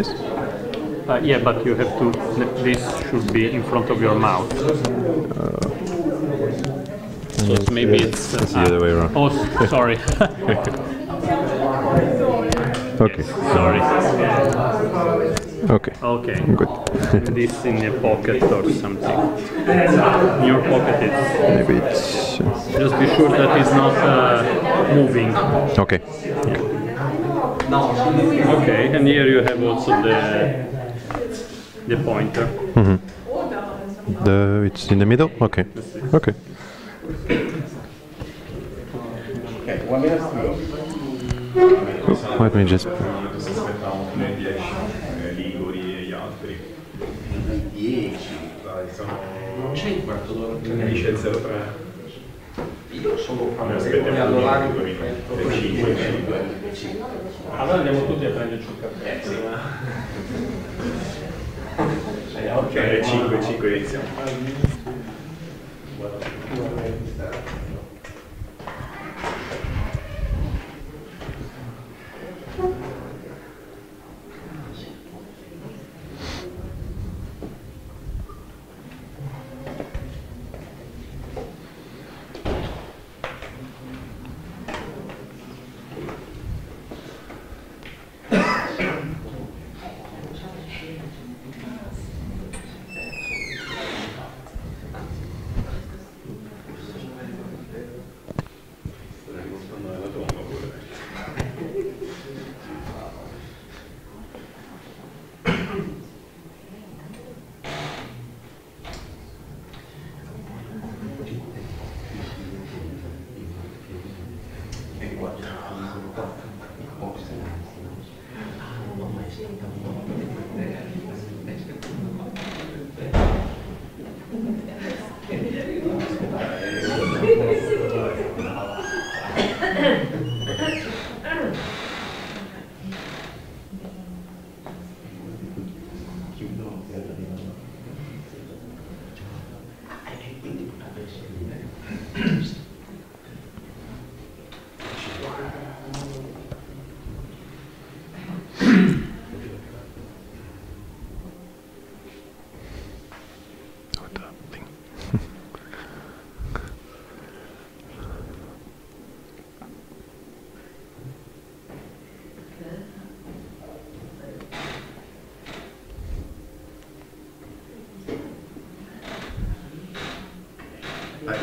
this? Uh, yeah, but you have to. This should be in front of your mouth. so it's maybe it's. It's the other way around. Oh, sorry. Okay. sorry. Okay. Okay. Good. this in your pocket or something. In your pocket, it's. Maybe it's uh, Just be sure that it's not uh, moving. okay. Okay, and here you have also the the pointer. Mm-hmm. The it's in the middle. Okay. Okay. Okay, go. Let me just. aspettavamo come 10 Liguri gli altri. 10? Sono... Non c'è il quarto d'ora? Dice il 03. Io sono Allora andiamo tutti a prenderci un caffè. Eh, sì. Alle 5, 5 iniziamo.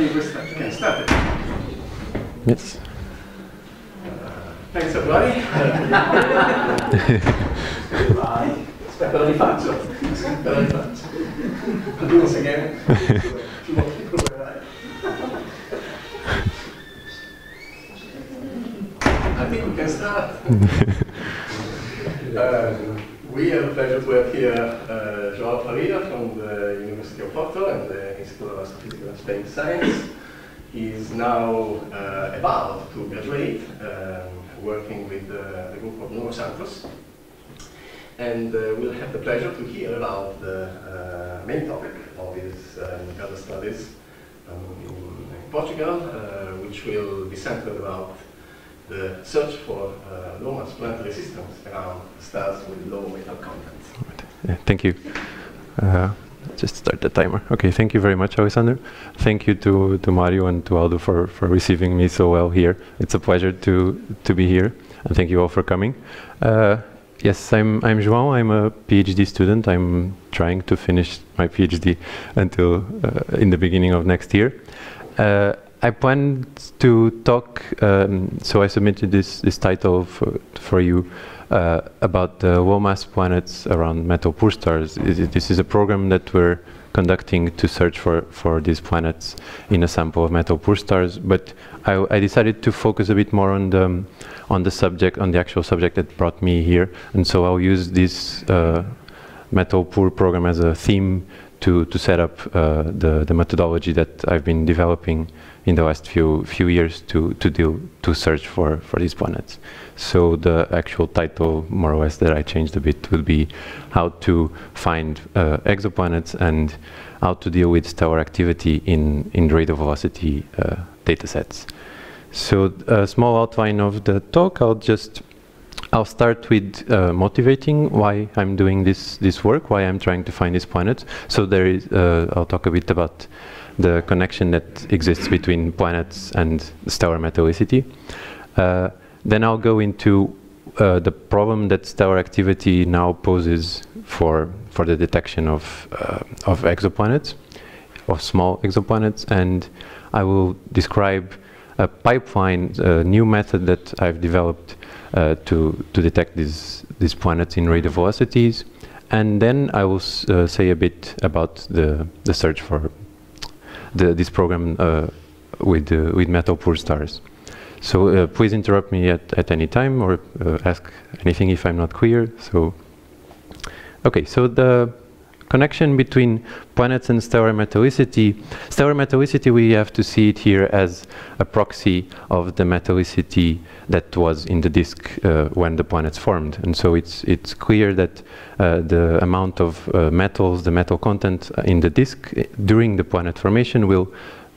I think we start, can start it. Yes. Thanks everybody. Aspetta, lo rifaccio. Aspetta, lo rifaccio. I'll do this again. Ci vuole recuperare. I think we can start. Uh, we have the pleasure to have here uh, Joao Faria from the University of Porto and the Institute of Astrophysical and Space Science. He is now uh, about to graduate, um, working with uh, the group of Nuno Santos. And uh, we'll have the pleasure to hear about the uh, main topic of his um, studies um, in Portugal, uh, which will be centered about the search for uh, mass planetary systems around stars with low metal content. Yeah, thank you. Uh, just start the timer. Okay, thank you very much, Alexander. Thank you to, to Mario and to Aldo for, for receiving me so well here. It's a pleasure to, to be here, and thank you all for coming. Uh, yes, I'm, I'm João. I'm a PhD student. I'm trying to finish my PhD until uh, in the beginning of next year. I planned to talk, um, so I submitted this, this title for, for you uh, about the low mass planets around metal poor stars. This is a program that we're conducting to search for, for these planets in a sample of metal poor stars. But I, I decided to focus a bit more on the, on the subject, on the actual subject that brought me here. And so I'll use this uh, metal poor program as a theme to, to set up uh, the, the methodology that I've been developing in the last few few years to to deal to search for for these planets. So the actual title, more or less, that I changed a bit will be how to find uh, exoplanets and how to deal with stellar activity in in radial velocity uh, datasets. So a small outline of the talk. I'll just I'll start with uh, motivating why I'm doing this this work, why I'm trying to find these planets. So there is, uh, I'll talk a bit about the connection that exists between planets and stellar metallicity. Uh, then I'll go into uh, the problem that stellar activity now poses for for the detection of uh, of exoplanets, of small exoplanets, and I will describe a pipeline, a new method that I've developed uh, to to detect these these planets in radial velocities, and then I will uh, say a bit about the the search for the, this program uh, with with metal poor stars. So uh, please interrupt me at, at any time or uh, ask anything if I'm not clear. So, okay, so the connection between planets and stellar metallicity. Stellar metallicity, we have to see it here as a proxy of the metallicity that was in the disk uh, when the planets formed. And so it's, it's clear that uh, the amount of uh, metals, the metal content in the disk uh, during the planet formation will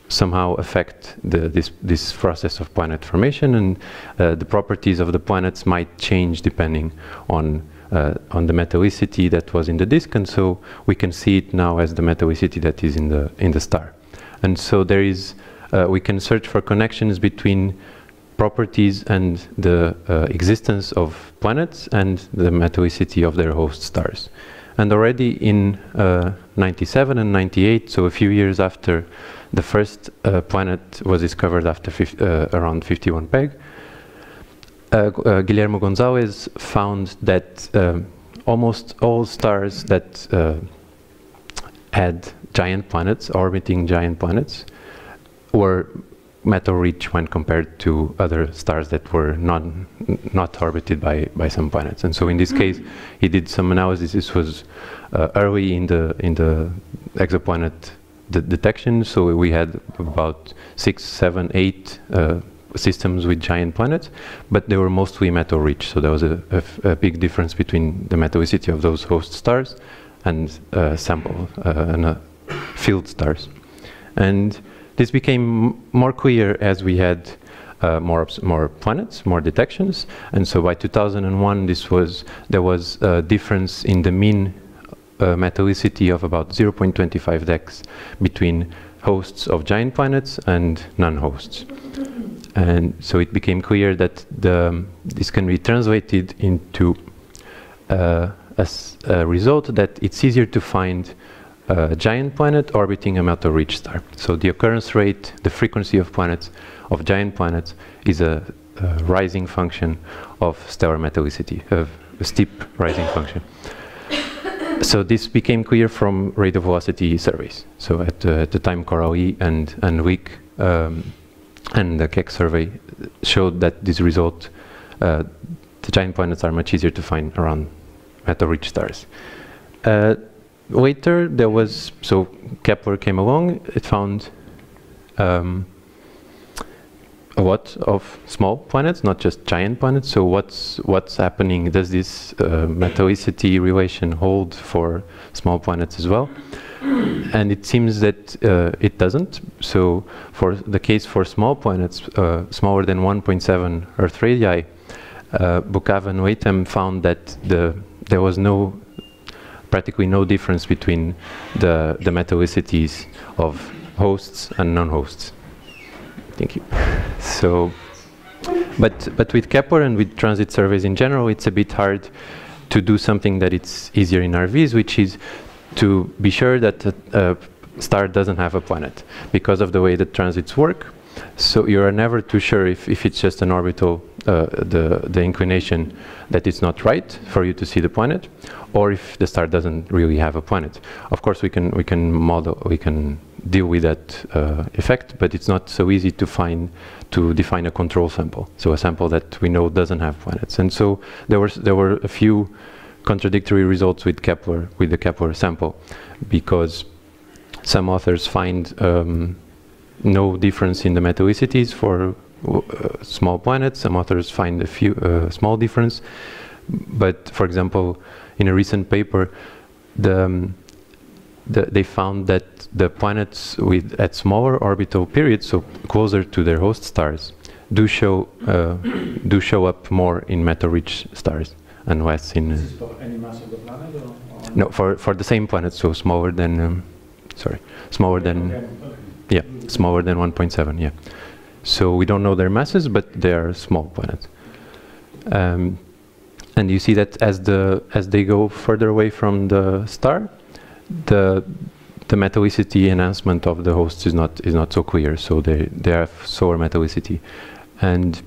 somehow affect the, this, this process of planet formation and uh, the properties of the planets might change depending on uh, on the metallicity that was in the disk and so we can see it now as the metallicity that is in the in the star and so there is uh, we can search for connections between properties and the uh, existence of planets and the metallicity of their host stars and already in uh, 97 and 98 so a few years after the first uh, planet was discovered after uh, around 51 Peg. Uh, uh, Guillermo Gonzalez found that um, almost all stars that uh, had giant planets, orbiting giant planets, were metal rich when compared to other stars that were not not orbited by by some planets. And so in this case, he did some analysis. This was uh, early in the in the exoplanet the detection. So we had about six, seven, eight uh, systems with giant planets, but they were mostly metal rich. So there was a, big difference between the metallicity of those host stars and uh, sample uh, and uh, field stars. And this became more clear as we had uh, more more planets, more detections, and so by 2001, this was there was a difference in the mean a metallicity of about 0.25 dex between hosts of giant planets and non-hosts. And so it became clear that the, this can be translated into uh, a, a, result that it's easier to find a giant planet orbiting a metal-rich star. So the occurrence rate, the frequency of planets, of giant planets, is a, a rising function of stellar metallicity, of a steep rising function so this became clear from radial velocity surveys. So at, uh, at the time, CORALIE and, and WEAK um, and the Keck survey showed that this result, uh, the giant planets are much easier to find around metal-rich stars. Uh, later, there was, so Kepler came along, it found um, lot of small planets, not just giant planets. So what's what's happening? Does this uh, metallicity relation hold for small planets as well? and it seems that uh, it doesn't. So for the case for small planets uh, smaller than 1.7 Earth radii, uh, Buchhave and Latham found that the there was no practically no difference between the the metallicities of hosts and non-hosts. Thank you. So, but but with Kepler and with transit surveys in general, it's a bit hard to do something that it's easier in RVs, which is to be sure that a, a star doesn't have a planet because of the way that transits work. So you are never too sure if, if it's just an orbital, uh, the, the inclination that it's not right for you to see the planet, or if the star doesn't really have a planet. Of course, we can, we can model, we can deal with that uh, effect, but it's not so easy to find to define a control sample. So a sample that we know doesn't have planets. And so there was there were a few contradictory results with Kepler with the Kepler sample, because some authors find um, no difference in the metallicities for uh, small planets. Some authors find a few uh, small difference, but for example, in a recent paper, the um, the, they found that the planets with at smaller orbital periods, so closer to their host stars, do show uh, do show up more in metal-rich stars and less in. This is for any mass of the planet or? or no, for for the same planet, so smaller than. Um, sorry, smaller than. Okay. Yeah, smaller than 1.7. Yeah. So we don't know their masses, but they are small planets. Um, and you see that as the as they go further away from the star, the the metallicity enhancement of the hosts is not is not so clear. So they they have slower metallicity, and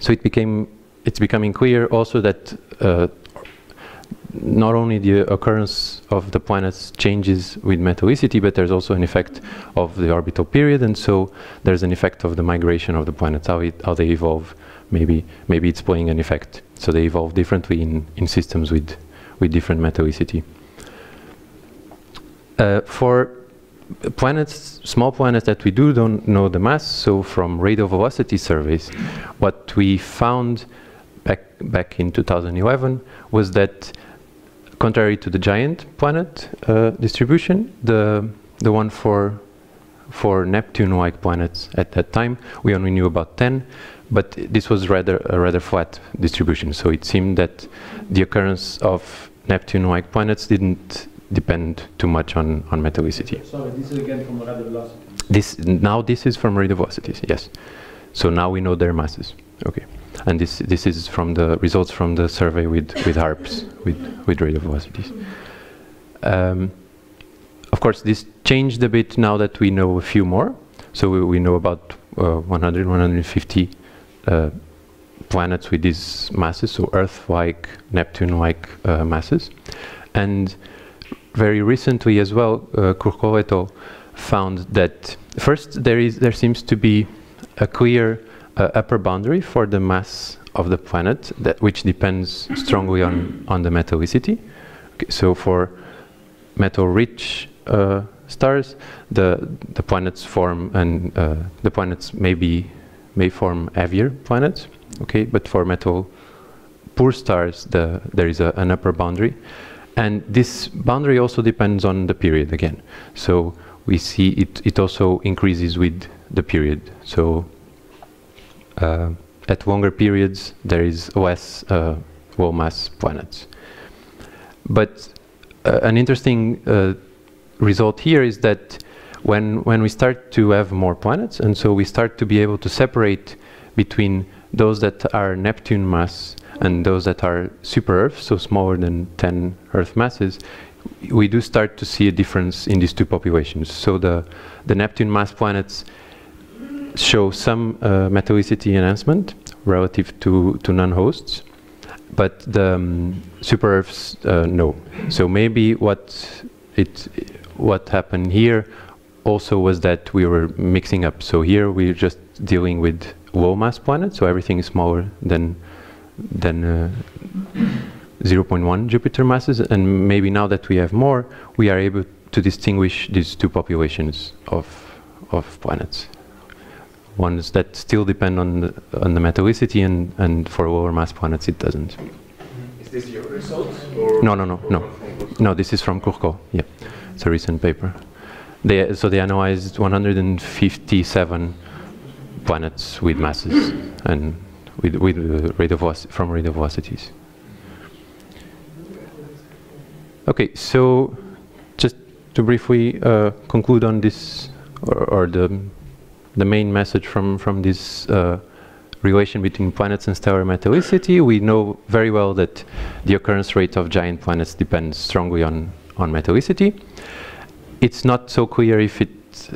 so it became it's becoming clear also that uh, not only the occurrence of the planets changes with metallicity, but there's also an effect of the orbital period, and so there's an effect of the migration of the planets, how it how they evolve. Maybe maybe it's playing an effect. So they evolve differently in, in systems with with different metallicity. Uh, for planets, small planets that we do don't know the mass, so from radial velocity surveys, what we found back back in 2011 was that contrary to the giant planet uh, distribution, the the one for for Neptune-like planets at that time, we only knew about 10, but this was rather a rather flat distribution. So it seemed that the occurrence of Neptune-like planets didn't depend too much on, on metallicity. Sorry, this is again from radial velocity. This now this is from radial velocities, yes. So now we know their masses. Okay, and this this is from the results from the survey with with HARPS with with radial velocities. Um, of course, this changed a bit now that we know a few more. So we, we know about uh, 100, 150 uh, planets with these masses, so Earth-like, Neptune-like uh, masses, and very recently as well, uh, al. found that first there is there seems to be a clear uh, upper boundary for the mass of the planet, that which depends strongly on on the metallicity. Okay, so for metal-rich uh, stars, the the planets form and uh, the planets may be may form heavier planets. Okay, but for metal poor stars, the there is a, an upper boundary. And this boundary also depends on the period again. So we see it, it also increases with the period. So uh, at longer periods, there is less uh, low mass planets. But uh, an interesting uh, result here is that when, when we start to have more planets, and so we start to be able to separate between those that are Neptune mass and those that are super Earth, so smaller than 10 Earth masses, we do start to see a difference in these two populations. So the, the Neptune mass planets show some uh, metallicity enhancement relative to, to non-hosts, but the um, super Earths, uh, no. So maybe what it what happened here also was that we were mixing up. So here we're just dealing with low mass planets, so everything is smaller than than uh, 0.1 Jupiter masses, and maybe now that we have more, we are able to distinguish these two populations of of planets. Ones that still depend on the, on the metallicity, and, and for lower mass planets it doesn't. Is this your result? Or No, no, no, no. No, this is from Courcol. Yeah, it's a recent paper. They, so they analyzed 157 planets with masses and with, with uh, radial veloc- from radial velocities. Okay, so just to briefly uh, conclude on this, or, or the the main message from from this uh, relation between planets and stellar metallicity, we know very well that the occurrence rate of giant planets depends strongly on on metallicity. It's not so clear if it,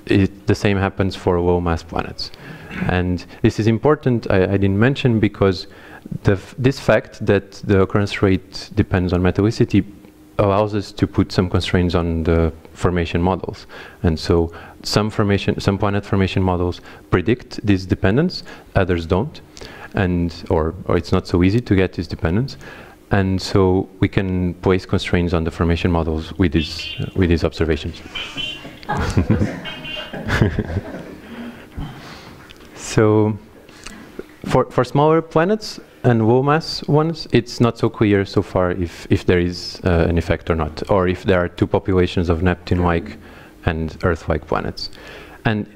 it the same happens for low mass planets. And this is important, I, I didn't mention, because this fact that the occurrence rate depends on metallicity allows us to put some constraints on the formation models. And so some formation, some planet formation models predict this dependence, others don't. And, or, or it's not so easy to get this dependence. And so we can place constraints on the formation models with these, with these observations. So for, for smaller planets and low mass ones, it's not so clear so far if, if there is uh, an effect or not, or if there are two populations of Neptune-like and Earth-like planets. And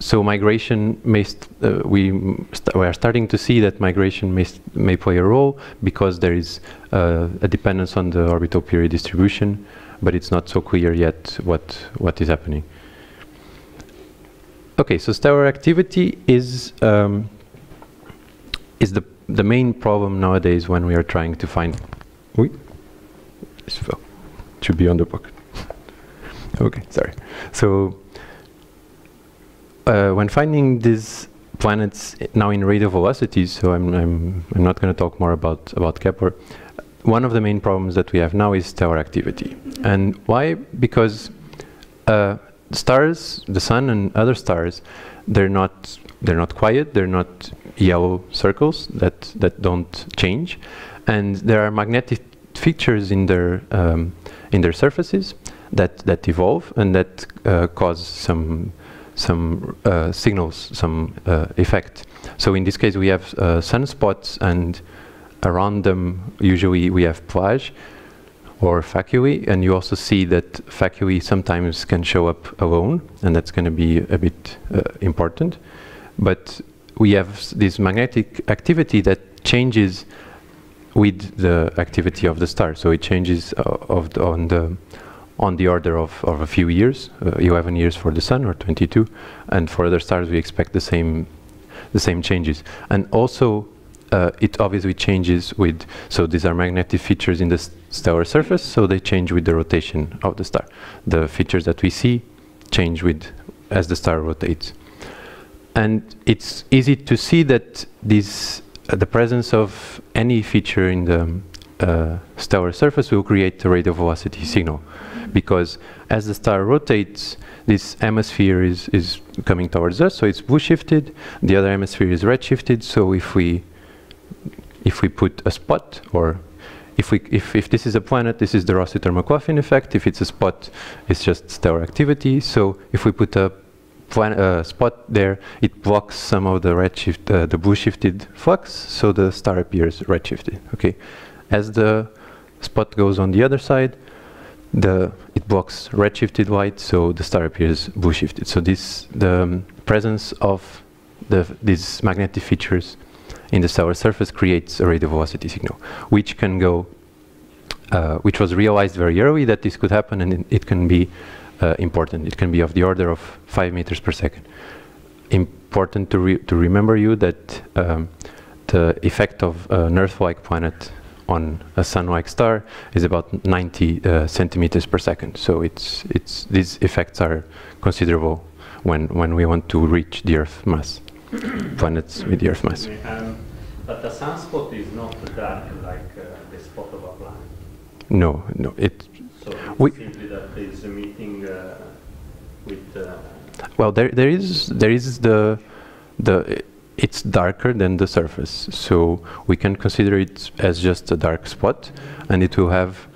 so migration may uh, we we are starting to see that migration may may play a role because there is uh, a dependence on the orbital period distribution, but it's not so clear yet what what is happening. Okay, so stellar activity is um, is the the main problem nowadays when we are trying to find. Oui, this fell. Should be on the book. okay, sorry. So uh, when finding these planets now in radial velocities, so I'm, I'm, I'm not going to talk more about, about Kepler, one of the main problems that we have now is stellar activity. And why? Because uh, stars, the sun and other stars, they're not, they're not quiet, they're not yellow circles that, that don't change. And there are magnetic features in their, um, in their surfaces that, that evolve and that uh, cause some some uh, signals, some uh, effect. So in this case, we have uh, sunspots, and around them, usually we have plage or faculae, and you also see that faculae sometimes can show up alone, and that's going to be a bit uh, important. But we have this magnetic activity that changes with the activity of the star. So it changes uh, of the, on the on the order of, of a few years, uh, 11 years for the Sun or 22, and for other stars we expect the same, the same changes. And also, uh, it obviously changes with, so these are magnetic features in the stellar surface, so they change with the rotation of the star. The features that we see change with as the star rotates. And it's easy to see that this, uh, the presence of any feature in the uh, stellar surface will create a radial velocity signal because as the star rotates, this hemisphere is, is coming towards us, so it's blue shifted. The other hemisphere is red shifted. So if we if we put a spot, or if we if, if this is a planet, this is the Rossiter-McLaughlin effect. If it's a spot, it's just stellar activity. So if we put a uh, spot there, it blocks some of the redshift, uh, the blue shifted flux, so the star appears redshifted. Okay, as the spot goes on the other side, the it blocks redshifted light, so the star appears blue shifted. So this the um, presence of the these magnetic features in the solar surface creates a radial velocity signal, which can go, uh, which was realized very early that this could happen, and it, can be uh, important. It can be of the order of five meters per second. Important to re to remember you that um, the effect of an Earth-like planet on a sun-like star is about 90 uh, centimeters per second. So it's it's these effects are considerable when when we want to reach the Earth mass, planets with the Earth mass. Um, but the sunspot is not dark like uh, the spot of a planet. No, no, it. So it's we simply that it's emitting uh, with. Uh, well, there there is there is the the it's darker than the surface. So we can consider it as just a dark spot, and it will have,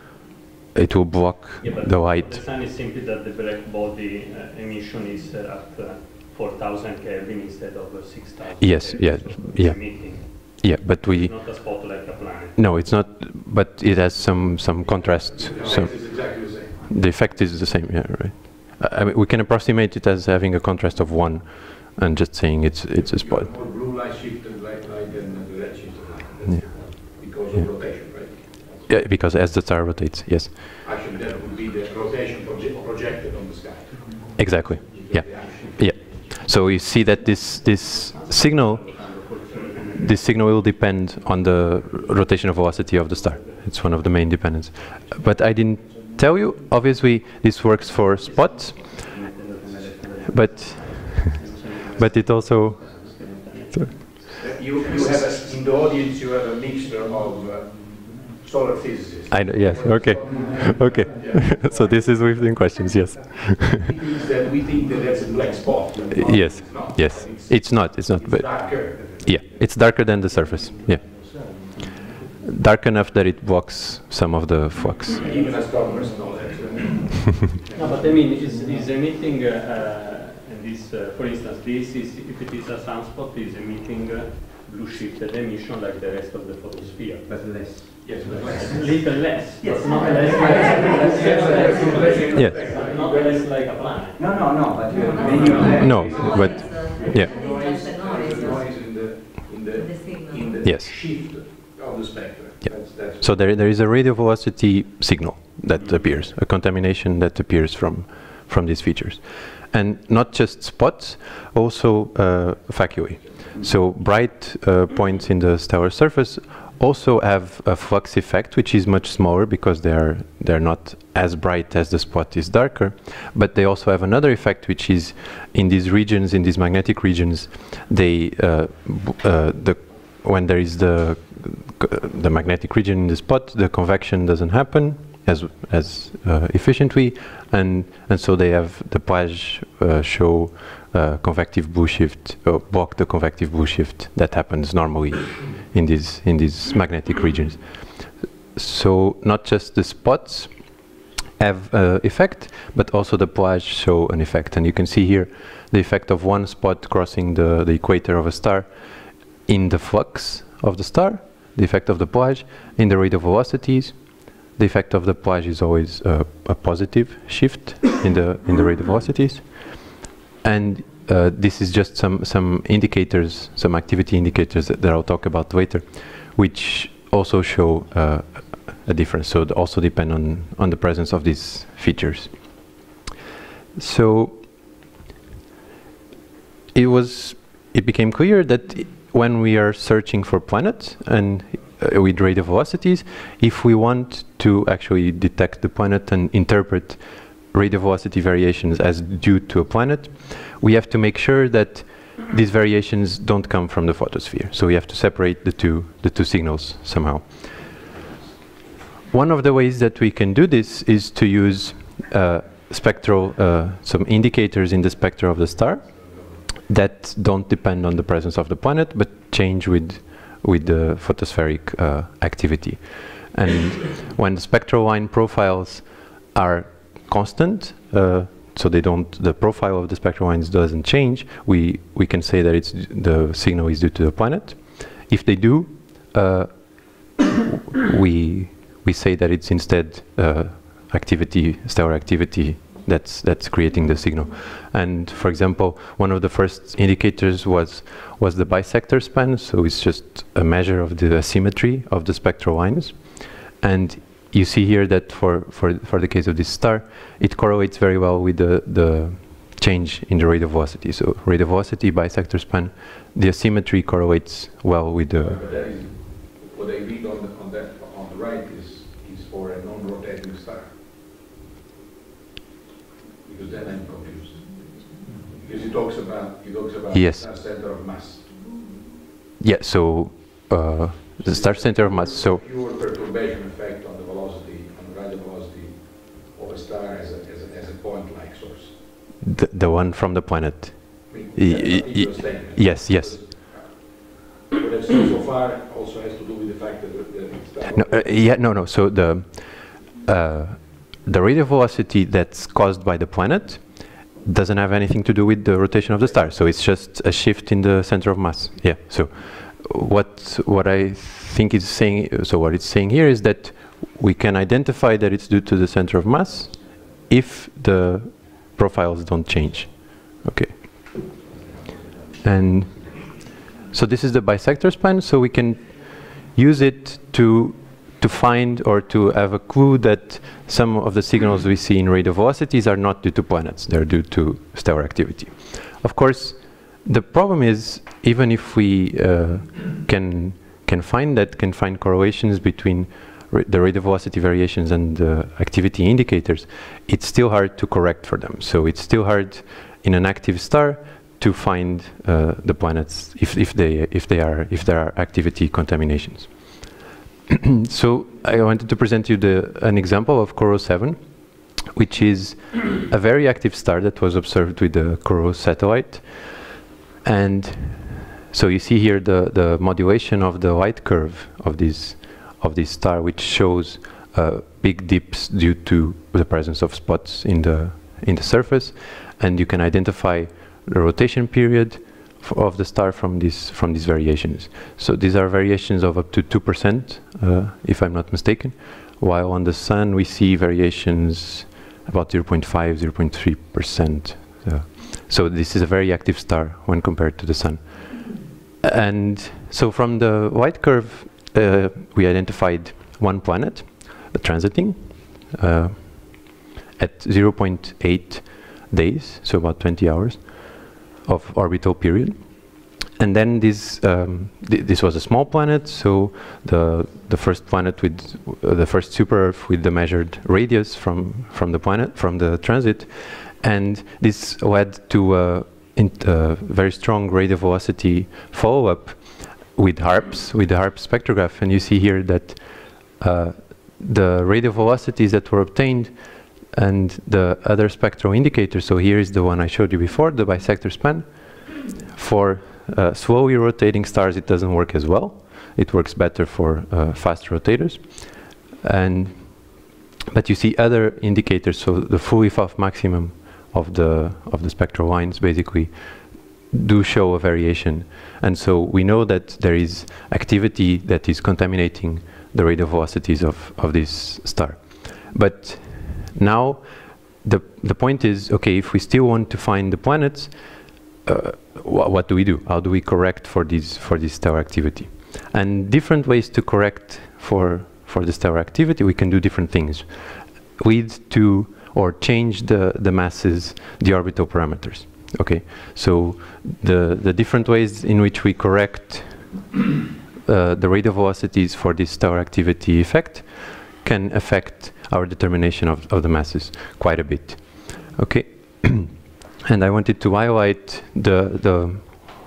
it will block yeah, the light. The sun is simply that the black body uh, emission is uh, at uh, 4,000 Kelvin instead of uh, 6,000. Yes, Kelvin, yeah, so yeah. Emitting. Yeah, but we. It's not a spot like a planet. No, it's not. But it has some some contrast. So exactly the same. the effect is the same. Yeah, right. I mean, we can approximate it as having a contrast of one, and just saying it's it's a spot. More blue light shift and black light than the red shift. Yeah. Because Yeah. of rotation, right? Yeah, because as the star rotates, yes, Actually, that would be the rotation proje- projected on the sky. exactly. Yeah, yeah. So we see that this this signal, this signal will depend on the rotational velocity of the star. It's one of the main dependencies. But I didn't tell you. Obviously, this works for spots, but but it also. You, you have, a- in the audience, you have a mixture of uh, solar physicists. I know, yes. Okay. Okay. so this is within questions. Yes. It means that we think that that's a black spot. yes. It's not. Yes. It's It's not. It's not. But darker. yeah, it's darker than the surface. Yeah. Dark enough that it blocks some of the flux. Even astronomers know that. No, but I mean, is, is emitting, uh, uh, this, uh, for instance, this is, if it is a sunspot, is emitting uh, blue shifted emission like the rest of the photosphere. But less. Yes, A little less, Yes. but not less like, Yeah. not less like a planet. No, no, no, but when you have... No, but Yeah. Noise, Just the there is noise. noise in the, in The the, signal. in the Yes. shift of the spectrum. Yeah. That's, that's So there, there is a radial velocity signal that appears, a contamination that appears from, from these features. And not just spots, also uh, faculae. So bright uh, points in the stellar surface also have a flux effect, which is much smaller because they are they're not as bright as the spot is darker. But they also have another effect, which is in these regions, in these magnetic regions, they uh, uh, the when there is the the magnetic region in the spot, the convection doesn't happen as as uh, efficiently, and and so they have the plage uh, show uh, convective blue shift, uh, block the convective blue shift that happens normally in these in these magnetic regions. So not just the spots have uh, effect, but also the plage show an effect, and you can see here the effect of one spot crossing the, the equator of a star in the flux of the star, the effect of the plage, in the rate of velocities. The effect of the plage is always uh, a positive shift in the in the rate of velocities, and uh, this is just some some indicators, some activity indicators that, that I'll talk about later, which also show uh, a difference. So they also depend on on the presence of these features. So it was it became clear that when we are searching for planets and uh, with radial velocities, if we want to actually detect the planet and interpret radial velocity variations as due to a planet, we have to make sure that these variations don't come from the photosphere. So we have to separate the two the two signals somehow. One of the ways that we can do this is to use uh, spectral, uh, some indicators in the spectra of the star that don't depend on the presence of the planet, but change with, with the photospheric uh, activity. And when the spectral line profiles are constant, uh, so they don't, the profile of the spectral lines doesn't change, we, we can say that it's, the signal is due to the planet. If they do, uh, we we say that it's instead uh, activity, stellar activity that's that's creating the signal. And for example, one of the first indicators was was the bisector span. So it's just a measure of the asymmetry of the spectral lines. And you see here that for for for the case of this star, it correlates very well with the the change in the rate of velocity. So rate of velocity, bisector span, the asymmetry correlates well with the is, what I read on the, on that, on the right is, is for a non-rotating star. Because then I'm confused. Because he talks about, he talks about Yes. star center of mass. Yeah, so uh, the star center of mass. So Pure perturbation effect on star as a, as a, as a point-like source. the, the one from the planet. I mean, Y- that's not y- in your y- statement. yes, yes. What so far also has to do with the fact that the, the star. No, uh, yeah, no, no. So the uh, the radial velocity that's caused by the planet doesn't have anything to do with the rotation of the star. So it's just a shift in the center of mass. Yeah. So what what I think it's saying. So what it's saying here is that we can identify that it's due to the center of mass if the profiles don't change. Okay. And so this is the bisector span, so we can use it to to find or to have a clue that some of the signals we see in radial velocities are not due to planets, they're due to stellar activity. Of course, the problem is even if we uh, can can find that, can find correlations between the radial velocity variations and the activity indicators, it's still hard to correct for them. So it's still hard in an active star to find uh, the planets if, if they if they are if there are activity contaminations. so I wanted to present you the, an example of CoRoT 7, which is a very active star that was observed with the Coro satellite. And so you see here the, the modulation of the light curve of this of this star, which shows uh, big dips due to the presence of spots in the in the surface, and you can identify the rotation period of the star from these from these variations. So these are variations of up to two percent, uh, if I'm not mistaken. While on the sun we see variations about 0.5, 0.3 percent. Uh, So this is a very active star when compared to the Sun. And so from the white curve, uh, we identified one planet transiting uh, at 0.8 days, so about 20 hours of orbital period. And then this um, th this was a small planet, so the the first planet with uh, the first super Earth with the measured radius from from the planet from the transit, and this led to a uh, very strong radial velocity follow up with HARPS with the HARPS spectrograph, and you see here that uh, the radial velocities that were obtained and the other spectral indicators. So here is the one I showed you before, the bisector span. For uh, slowly rotating stars, it doesn't work as well. It works better for uh, fast rotators. And but you see other indicators. So the full EFOF maximum of the of the spectral lines basically do show a variation. And so we know that there is activity that is contaminating the radial velocities of, of this star. But now the, the point is, okay, if we still want to find the planets, uh, wh what do we do? How do we correct for, these, for this stellar activity? And different ways to correct for, for the stellar activity, we can do different things. Lead to or change the, the masses, the orbital parameters. Okay, so the, the different ways in which we correct uh, the radial velocities for this stellar activity effect can affect our determination of, of the masses quite a bit. Okay, and I wanted to highlight the, the,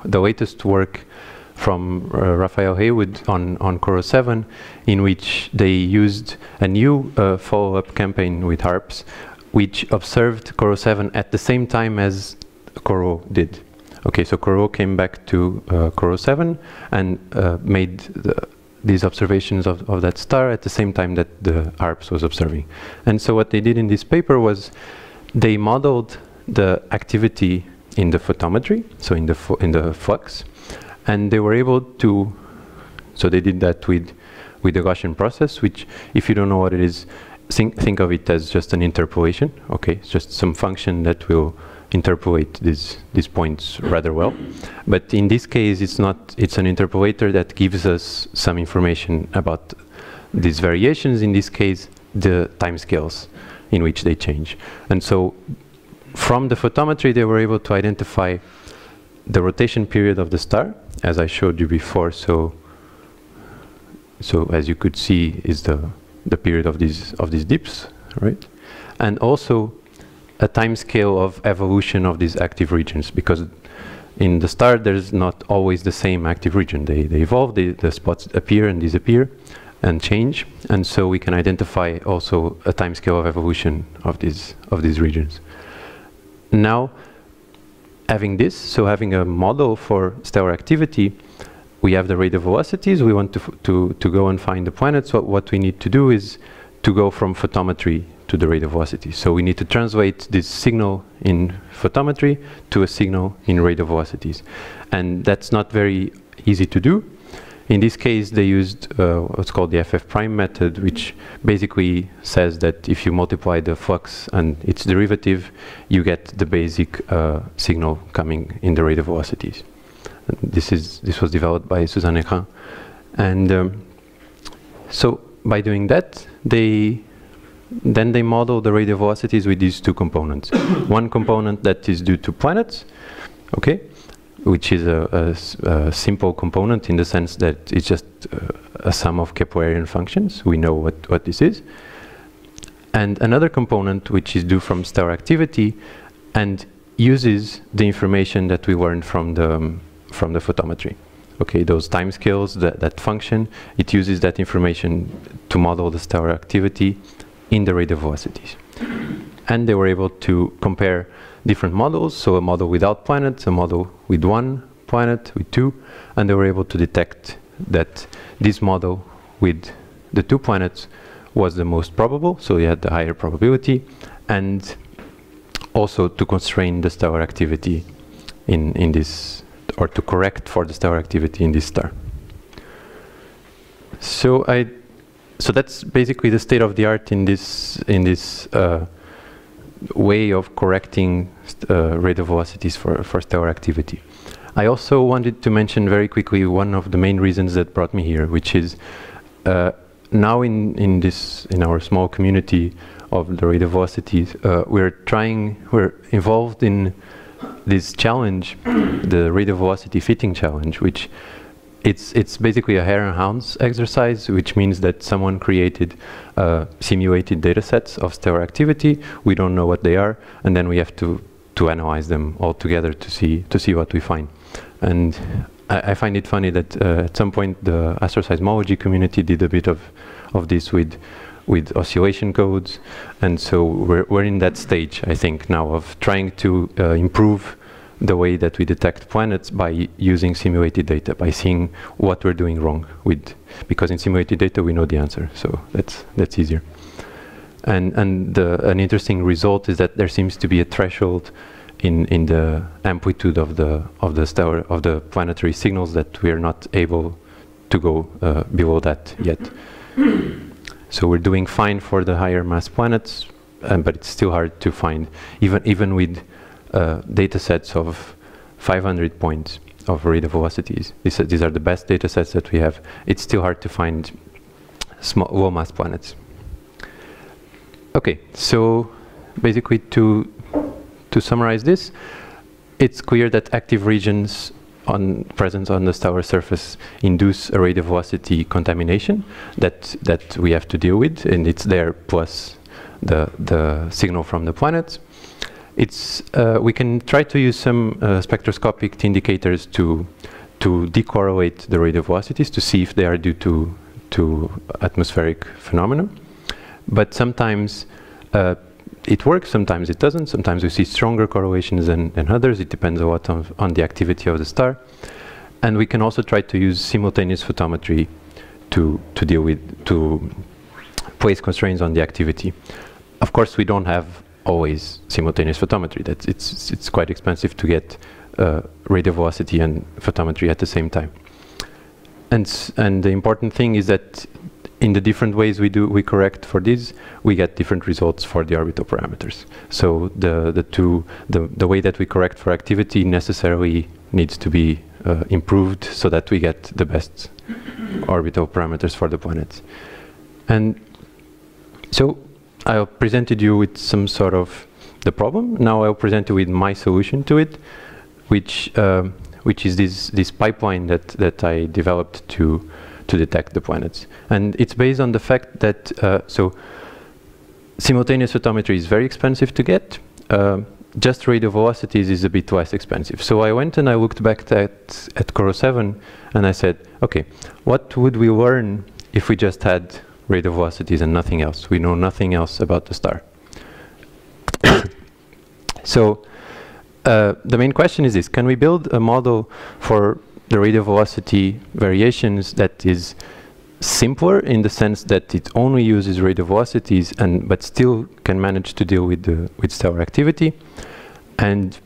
the latest work from uh, Raphaëlle Haywood on, on CoRoT 7, in which they used a new uh, follow-up campaign with HARPS, which observed CoRoT 7 at the same time as CoRoT did. Okay, so CoRoT came back to uh, CoRoT 7 and uh, made the, these observations of, of that star at the same time that the HARPS was observing. And so what they did in this paper was they modeled the activity in the photometry, so in the, in the flux, and they were able to, so they did that with, with the Gaussian process, which if you don't know what it is, think, think of it as just an interpolation, okay, it's just some function that will interpolate these these points rather well. But in this case, it's not. It's an interpolator that gives us some information about these variations. In this case, the timescales in which they change. And so, from the photometry, they were able to identify the rotation period of the star, as I showed you before. So, so as you could see, is the the period of these of these dips, right? And also a time scale of evolution of these active regions because in the start there's not always the same active region. They, they evolve, they, the spots appear and disappear and change and so we can identify also a time scale of evolution of these, of these regions. Now having this, so having a model for stellar activity, we have the of velocities, we want to, to, to go and find the planets, what, what we need to do is to go from photometry to the radial velocity. So we need to translate this signal in photometry to a signal in radial velocities. And that's not very easy to do. In this case, they used uh, what's called the FF prime method, which basically says that if you multiply the flux and its derivative, you get the basic uh, signal coming in the radial velocities. And this is this was developed by Suzanne Aigrain. And um, so by doing that, they then they model the radial velocities with these two components. One component that is due to planets, okay, which is a, a, a simple component in the sense that it's just uh, a sum of Keplerian functions. We know what, what this is. And another component which is due from stellar activity and uses the information that we learned from the, um, from the photometry. Okay, those time scales, that, that function, it uses that information to model the stellar activity in the radial velocities. And they were able to compare different models, so a model without planets, a model with one planet, with two, and they were able to detect that this model with the two planets was the most probable, so you had the higher probability, and also to constrain the stellar activity in, in this, or to correct for the stellar activity in this star. So I so that's basically the state of the art in this in this uh, way of correcting uh, velocities for, for stellar activity. I also wanted to mention very quickly one of the main reasons that brought me here, which is uh, now in, in this in our small community of the radial velocities, uh, we're trying we're involved in this challenge, the radial velocity fitting challenge, which it's it's basically a hare and hounds exercise, which means that someone created uh, simulated data sets of stellar activity. We don't know what they are, and then we have to to analyze them all together to see to see what we find. And I, I find it funny that uh, at some point the asteroseismology community did a bit of of this with with oscillation codes, and so we're we're in that stage, I think, now of trying to uh, improve the way that we detect planets by using simulated data, by seeing what we're doing wrong with, because in simulated data we know the answer, so that's that's easier. And and the, an interesting result is that there seems to be a threshold in in the amplitude of the of the stellar of the planetary signals that we are not able to go uh, below that yet. so we're doing fine for the higher mass planets, um, but it's still hard to find even even with uh, data sets of 500 points of radial velocities. These, are, these are the best data sets that we have. It's still hard to find small, low mass planets. Okay, so basically to, to summarize this, it's clear that active regions on presence on the stellar surface induce a radial velocity contamination that, that we have to deal with, and it's there plus the, the signal from the planets it's uh, we can try to use some uh, spectroscopic indicators to to decorrelate the radial velocities to see if they are due to to atmospheric phenomena. But sometimes uh, it works, sometimes it doesn't. Sometimes we see stronger correlations than, than others. It depends a lot on, on the activity of the star. And we can also try to use simultaneous photometry to, to deal with, to place constraints on the activity. Of course, we don't have always simultaneous photometry. That it's it's quite expensive to get uh, radial velocity and photometry at the same time. And and the important thing is that in the different ways we do we correct for this, we get different results for the orbital parameters. So the the two the the way that we correct for activity necessarily needs to be uh, improved so that we get the best orbital parameters for the planets. And so I presented you with some sort of the problem. Now I'll present you with my solution to it, which uh, which is this this pipeline that that I developed to to detect the planets, and it's based on the fact that uh, so simultaneous photometry is very expensive to get. Uh, just radial velocities is a bit less expensive. So I went and I looked back at at CoRoT 7, and I said, okay, what would we learn if we just had of velocities and nothing else. We know nothing else about the star. so uh, the main question is this, can we build a model for the radial velocity variations that is simpler in the sense that it only uses radial velocities and but still can manage to deal with the with stellar activity and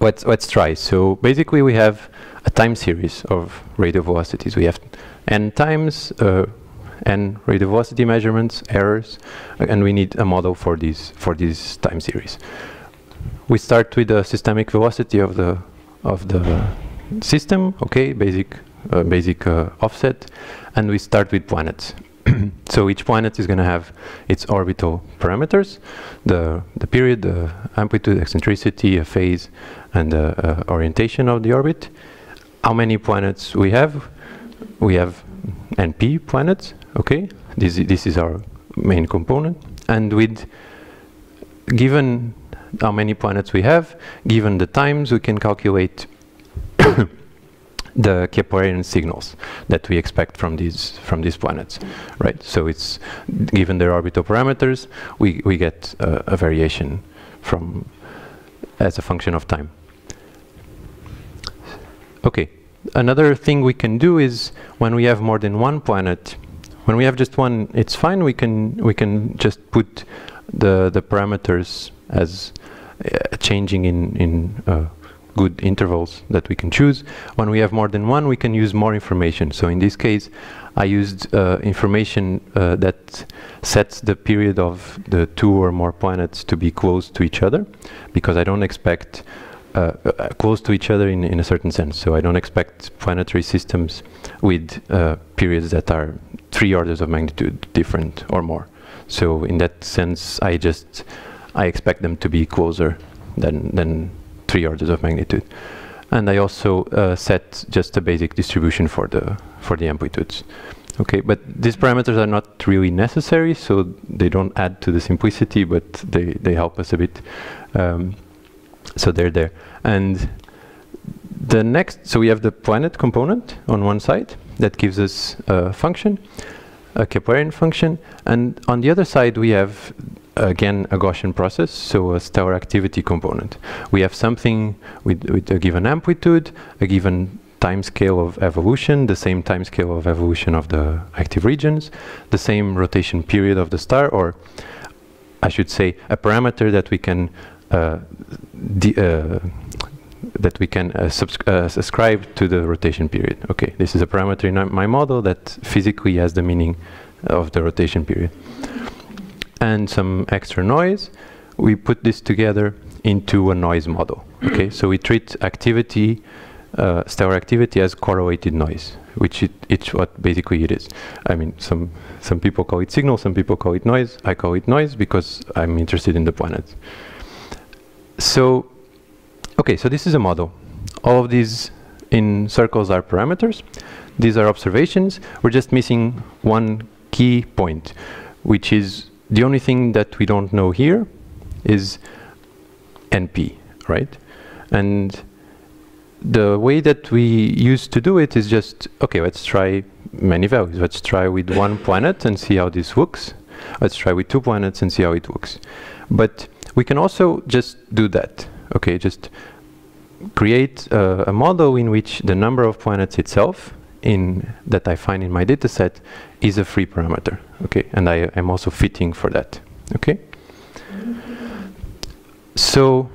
let's let's try so basically we have a time series of radial velocities we have n times uh, and radial velocity measurements, errors, and we need a model for these for this time series. We start with the systemic velocity of the of the system, okay, basic uh, basic uh, offset, and we start with planets. so each planet is going to have its orbital parameters, the the period, the amplitude, eccentricity, a phase, and the uh, orientation of the orbit. How many planets we have? We have NP planets, Okay, this this is our main component, and with given how many planets we have, given the times, we can calculate the Keplerian signals that we expect from these from these planets, right? So it's given their orbital parameters, we we get uh, a variation from as a function of time. Okay, another thing we can do is when we have more than one planet, when we have just one, it's fine. We can we can just put the the parameters as uh, changing in in uh, good intervals that we can choose. When we have more than one, we can use more information. So in this case, I used uh, information uh, that sets the period of the two or more planets to be close to each other, because I don't expect uh, uh, close to each other in, in a certain sense. So I don't expect planetary systems with uh, periods that are three orders of magnitude different or more. So in that sense, I just I expect them to be closer than than three orders of magnitude. And I also uh, set just a basic distribution for the for the amplitudes. Okay, but these parameters are not really necessary, so they don't add to the simplicity, but they, they help us a bit. Um, so they're there. And the next, so we have the planet component on one side that gives us a function, a Keplerian function, and on the other side we have again a Gaussian process, so a stellar activity component. We have something with, with a given amplitude, a given time scale of evolution, the same time scale of evolution of the active regions, the same rotation period of the star, or I should say a parameter that we can uh, uh, that we can uh, uh, to the rotation period. Okay, this is a parameter in my model that physically has the meaning of the rotation period. And some extra noise, we put this together into a noise model. Okay, so we treat activity, uh, stellar activity as correlated noise, which it, it's what basically it is. I mean, some some people call it signal, some people call it noise. I call it noise because I'm interested in the planets. So, okay, so this is a model. All of these in circles are parameters. These are observations. We're just missing one key point, which is the only thing that we don't know here is NP, right? And the way that we used to do it is just, okay, let's try many values. Let's try with one planet and see how this works. Let's try with two planets and see how it works. But we can also just do that. Okay, just create uh, a model in which the number of planets itself in that I find in my dataset is a free parameter. Okay, and I am also fitting for that. Okay. So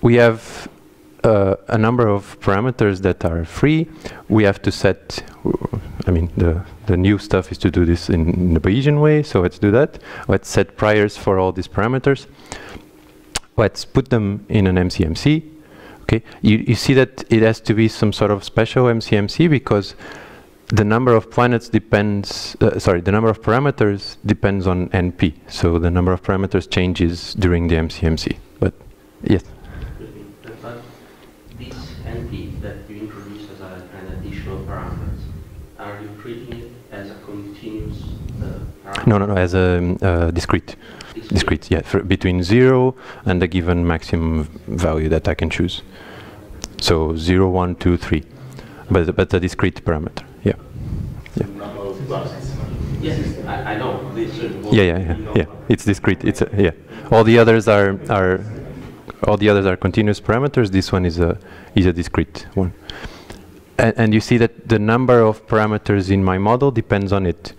we have uh, a number of parameters that are free. We have to set, I mean, the, the new stuff is to do this in, in the Bayesian way, so let's do that. Let's set priors for all these parameters. Let's put them in an MCMC. Okay, you, you see that it has to be some sort of special MCMC because the number of planets depends, uh, sorry, the number of parameters depends on NP. So the number of parameters changes during the MCMC. But yes. No, no, no, as a uh, discrete. Discrete, yeah, between zero and a given maximum value that I can choose. So zero, one, two, three, but but a discrete parameter. Yeah. Yeah. Yes, I, I know. This yeah, yeah, yeah, yeah. It's discrete. It's a, yeah. All the others are are all the others are continuous parameters. This one is a is a discrete one. And, and you see that the number of parameters in my model depends on it,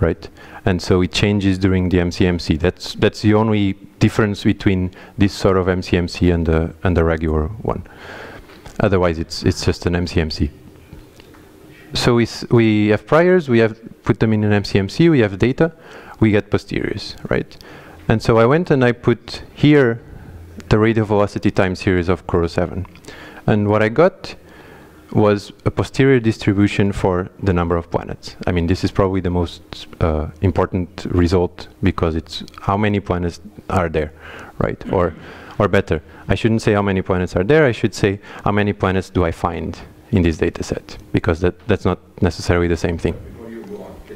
right? and so it changes during the MCMC. That's that's the only difference between this sort of MCMC and the and the regular one. Otherwise, it's it's just an MCMC. So we we have priors, we have put them in an MCMC, we have data, we get posteriors, right? And so I went and I put here the radial velocity time series of CoRoT 7. And what I got was a posterior distribution for the number of planets. I mean, this is probably the most uh, important result because it's how many planets are there, right? Or, or better, I shouldn't say how many planets are there. I should say how many planets do I find in this data set because that, that's not necessarily the same thing.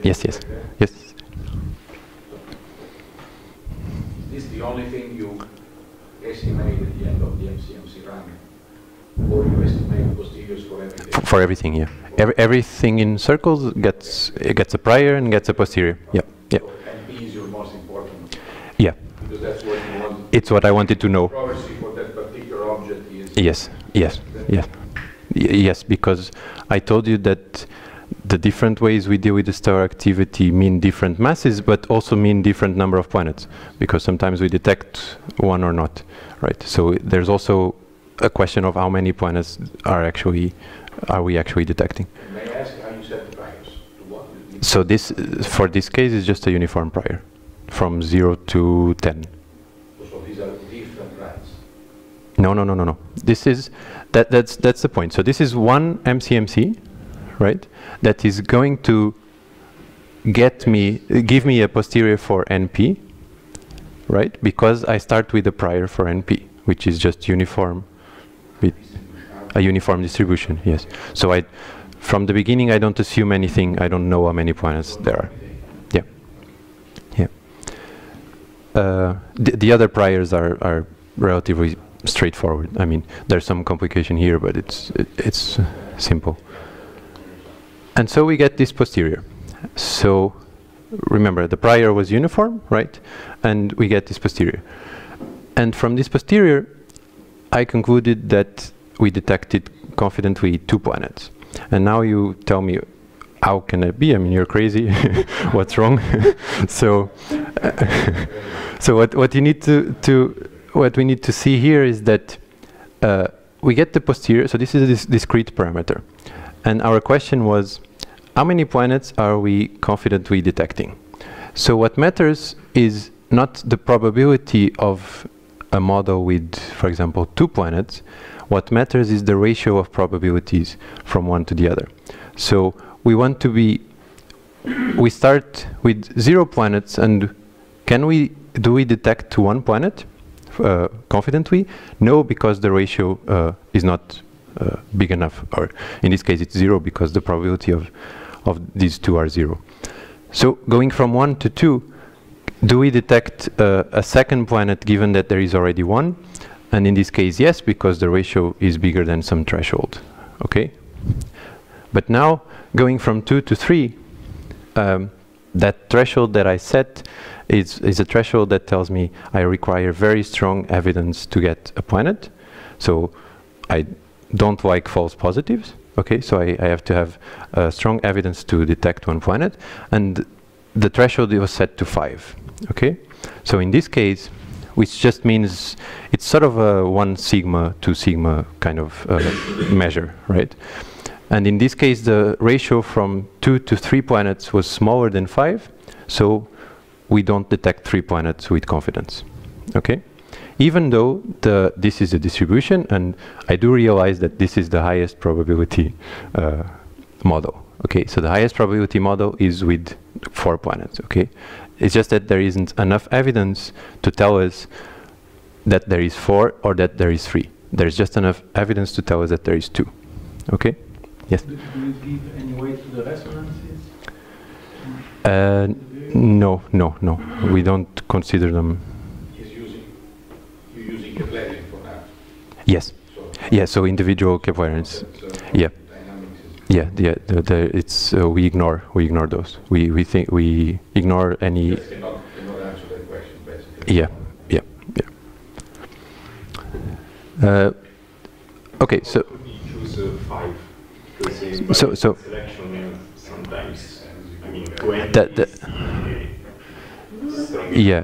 Yes, yes, yes. Is this the only thing you estimate at the end of the MCMC run? Or you estimate for everything? For everything, yeah. Every, everything in circles gets it gets a prior and gets a posterior. Yeah, yeah. And B is your most important. Yeah. Because that's what you want. It's what I wanted to know. Probability for that particular object. Yes, yes, yes, yes. Because I told you that the different ways we deal with the stellar activity mean different masses, but also mean different number of planets. Because sometimes we detect one or not, right? So there's also a question of how many planets are actually are we actually detecting. May I ask how you set the priors? So this, uh, for this case, is just a uniform prior, from 0 to 10. So these are different priors. No, no, no, no, no. This is, that, that's, that's the point. So this is one MCMC, right, that is going to get me, give me a posterior for NP, right, because I start with a prior for NP, which is just uniform, a uniform distribution, yes. So I, from the beginning, I don't assume anything. I don't know how many planets there are. Yeah. Yeah. Uh, the, the other priors are, are relatively straightforward. I mean, there's some complication here, but it's it, it's uh, simple. And so we get this posterior. So remember, the prior was uniform, right? And we get this posterior. And from this posterior, I concluded that we detected confidently two planets. And now you tell me, how can it be? I mean, you're crazy. What's wrong? so, so what what you need to to what we need to see here is that uh, we get the posterior. So this is a dis discrete parameter, and our question was, how many planets are we confidently detecting? So what matters is not the probability of a model with, for example, two planets, what matters is the ratio of probabilities from one to the other. So we want to be, we start with zero planets and can we, do we detect one planet uh, confidently? No, because the ratio uh, is not uh, big enough, or in this case it's zero because the probability of, of these two are zero. So going from one to two, do we detect uh, a second planet given that there is already one? And in this case, yes, because the ratio is bigger than some threshold. Okay? But now, going from 2 to 3, um, that threshold that I set is, is a threshold that tells me I require very strong evidence to get a planet. So I don't like false positives. Okay, so I, I have to have uh, strong evidence to detect one planet. And the threshold was set to 5. Okay, so in this case, which just means it's sort of a one sigma, two sigma kind of uh, measure, right? And in this case, the ratio from two to three planets was smaller than five, so we don't detect three planets with confidence, okay? Even though the, this is a distribution, and I do realize that this is the highest probability uh, model, okay? So the highest probability model is with four planets, okay? It's just that there isn't enough evidence to tell us that there is four or that there is three. There's just enough evidence to tell us that there is two. Okay? Yes? Do, do you give any weight to the resonances? Uh, no, no, no. We don't consider them. He's using, you're using Keplerian for now. Yes. So Yeah, so individual Keplerians. that's, Yeah. Yeah, yeah, the, the, it's, uh, we ignore, we ignore those. We, we think, we ignore any, just cannot, cannot answer that question basically. yeah, yeah, yeah. Uh, okay, so, Could we choose uh, five? So- so- uh, sometimes, I mean, That- that- Yeah.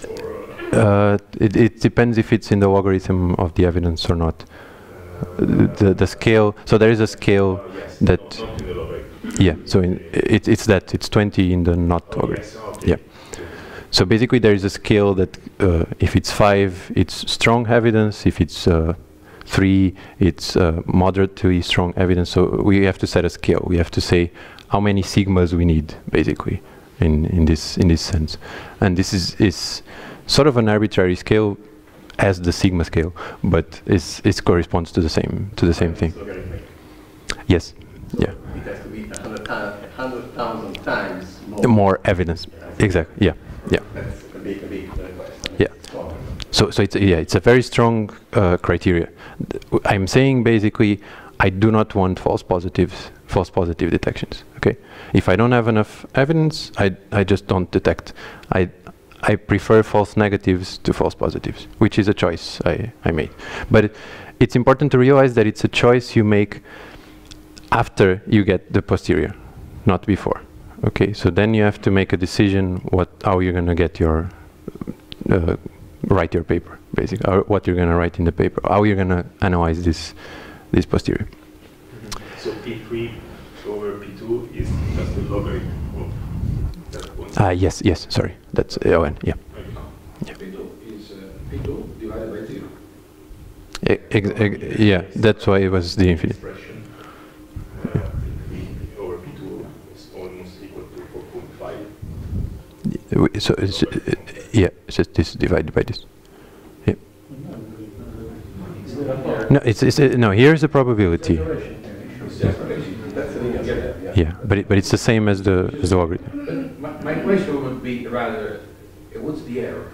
for uh, it, it depends if it's in the logarithm of the evidence or not. The, the scale, so there is a scale that, yeah, so in, it, it's that, it's 20 in the not okay. Yeah. So basically there is a scale that uh, if it's 5, it's strong evidence, if it's uh, 3, it's uh, moderately strong evidence. So we have to set a scale. We have to say how many sigmas we need, basically, in, in, this, in this sense. And this is, is sort of an arbitrary scale as the sigma scale, but it's, it corresponds to the same, to the same thing. Yes, yeah. It has to be a hundred ti- a hundred thousand times more. More evidence. Exactly, yeah, yeah. That's a big, a big. Yeah. So, so it's yeah, it's a very strong uh, criteria. I'm saying basically, I do not want false positives, false positive detections. Okay, if I don't have enough evidence, I I just don't detect. I I prefer false negatives to false positives, which is a choice I I made. But it, it's important to realize that it's a choice you make after you get the posterior, not before. Okay, so then you have to make a decision what how you're gonna get your uh, write your paper, basically, or what you're going to write in the paper, how you're going to analyze this this posterior. So P3 Ah, yes, yes. Sorry, that's uh, ON. Yeah. Yeah. P2 is P2 divided by zero. E- ex- yeah, that's why it was the infinite. expression P3 over P2 is almost equal to 4.5. W- So it's, yeah, it's just this divided by this. Yeah. No, it's, it's uh, no. Here's the probability. It's just crazy. That's an linear scale, yeah. Yeah, but it, but it's the same as the as the logarithm. But my, my question would be rather, uh, what's the error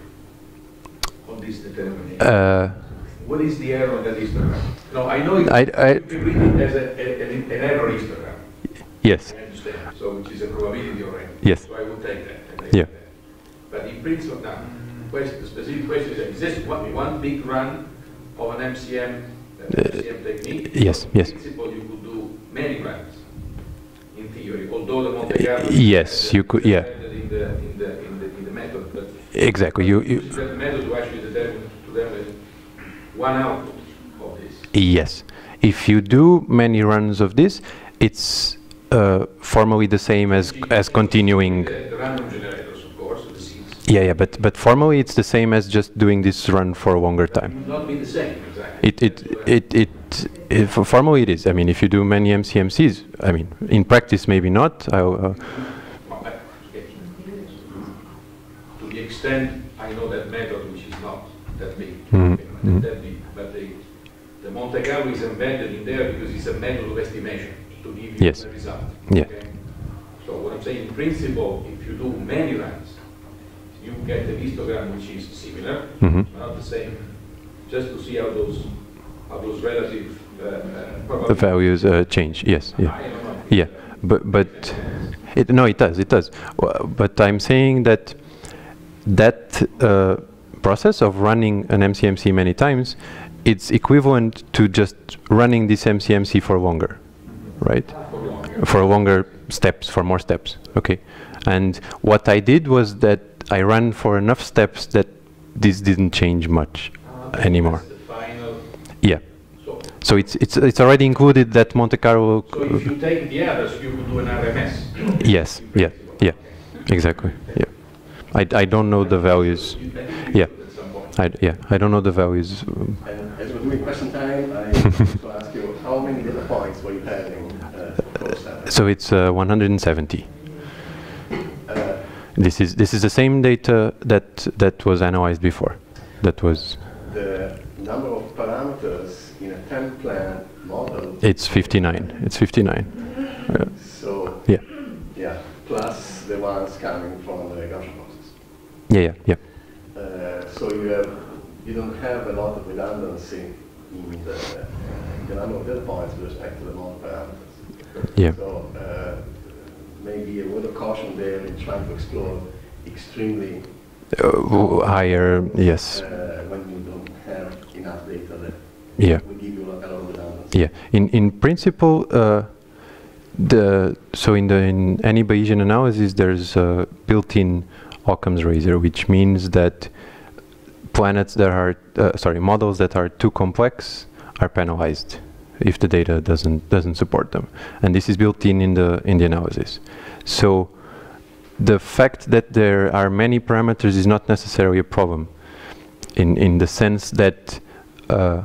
on this determination? Uh, What is the error on that histogram? No, I know it, I- I- you read it as a, a- an, an error histogram. yes. I understand. So which is a probability already. Yes. So I would take that. take Yeah. that. But in principle, now, question, the specific question is, is this one, one big run of an MCM, uh, MCM technique? yes, yes. In principle, you could do many runs, in theory, although the Monte Carlo. yes, you could- yeah. In the, in the, in the, in the method, but. Exactly. You, you that method to actually determine, to determine one output of this. Yes. If you do many runs of this, it's uh, formally the same as as continuing. The the random generators, of course, the seeds. Yeah, yeah, but but formally it's the same as just doing this run for a longer time. Would not be the same, exactly. It it it it, it for formally it is. I mean, if you do many MCMCs, I mean, in practice maybe not. I, uh, Well, I- okay. To the extent I know that method, which is not that big, not mhm. that big, but the, the Monte Carlo is embedded in there because it's a method of estimation to give you Yes. the result. Yeah. okay? So what I'm saying, in principle, if you do many runs, you get a histogram which is similar, mhm. not the same, just to see how those relative uh, uh, The values uh, change. Yes. Yeah. I don't know. Yeah, but but it, no, it does, it does. But I'm saying that that uh, process of running an MCMC many times, it's equivalent to just running this MCMC for longer, right? For longer steps, for more steps. Okay. And what I did was that I ran for enough steps that this didn't change much anymore. That's the final, Yeah. so, So it's it's it's already included that Monte Carlo. so if you take the others, you could do an RMS. Yes, yeah, yeah, exactly, yeah. I, I don't know the values, You- I think you Yeah. could at some point. I, yeah, I don't know the values. um, And as we're doing question time, I want to ask you, how many data points were you having uh, for? So it's uh, 170. Uh, This is, this is the same data that, that was analyzed before. That was, the number of parameters in a 10 plant model, it's 59, it's 59. Uh, so yeah, yeah, plus the ones coming from the Gaussian process. yeah, yeah, yeah. Uh, so you have, you don't have a lot of redundancy in the, the number of data points with respect to the model parameters. Yeah. So uh, maybe a word of caution there in trying to explore extremely Uh, higher, yes, uh, when you don't have data that yeah. will give you a lot of redundancy. Yeah, in in principle, uh, the so in the in any Bayesian analysis, there's a built-in Occam's razor, which means that planets that are uh, sorry models that are too complex are penalized if the data doesn't doesn't support them, and this is built in in the in the analysis. So the fact that there are many parameters is not necessarily a problem, in in the sense that. Uh,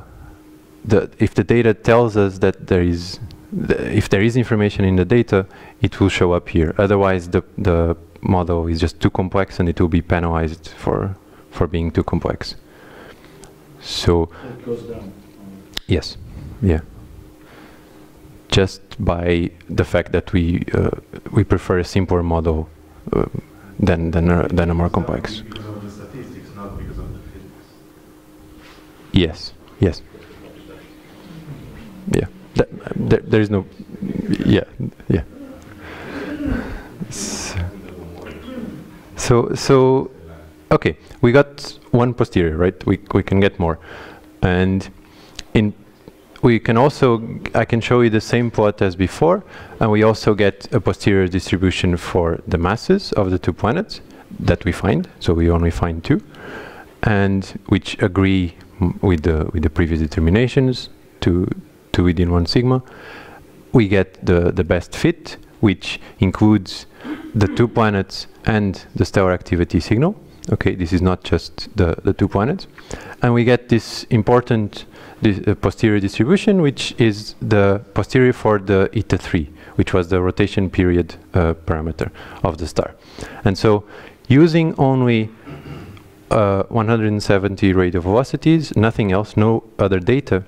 the, if the data tells us that there is, the, if there is information in the data, it will show up here. Otherwise, the, the model is just too complex and it will be penalized for, for being too complex. So, It goes down. yes, yeah. Just by the fact that we, uh, we prefer a simpler model uh, than, than, a, than a more complex. Because of the statistics, not because of the physics. Yes, yes. Yeah, there, there is no, yeah, yeah. So, so, okay, we got one posterior, right? We, we can get more. And in, we can also, I can show you the same plot as before, and we also get a posterior distribution for the masses of the two planets that we find, so we only find two. and which agree with the with the previous determinations to to within one sigma, we get the the best fit, which includes the two planets and the stellar activity signal. Okay, this is not just the the two planets, and we get this important this, uh, posterior distribution, which is the posterior for the eta 3, which was the rotation period uh, parameter of the star. And so using only uh, 170 radial velocities, nothing else, no other data,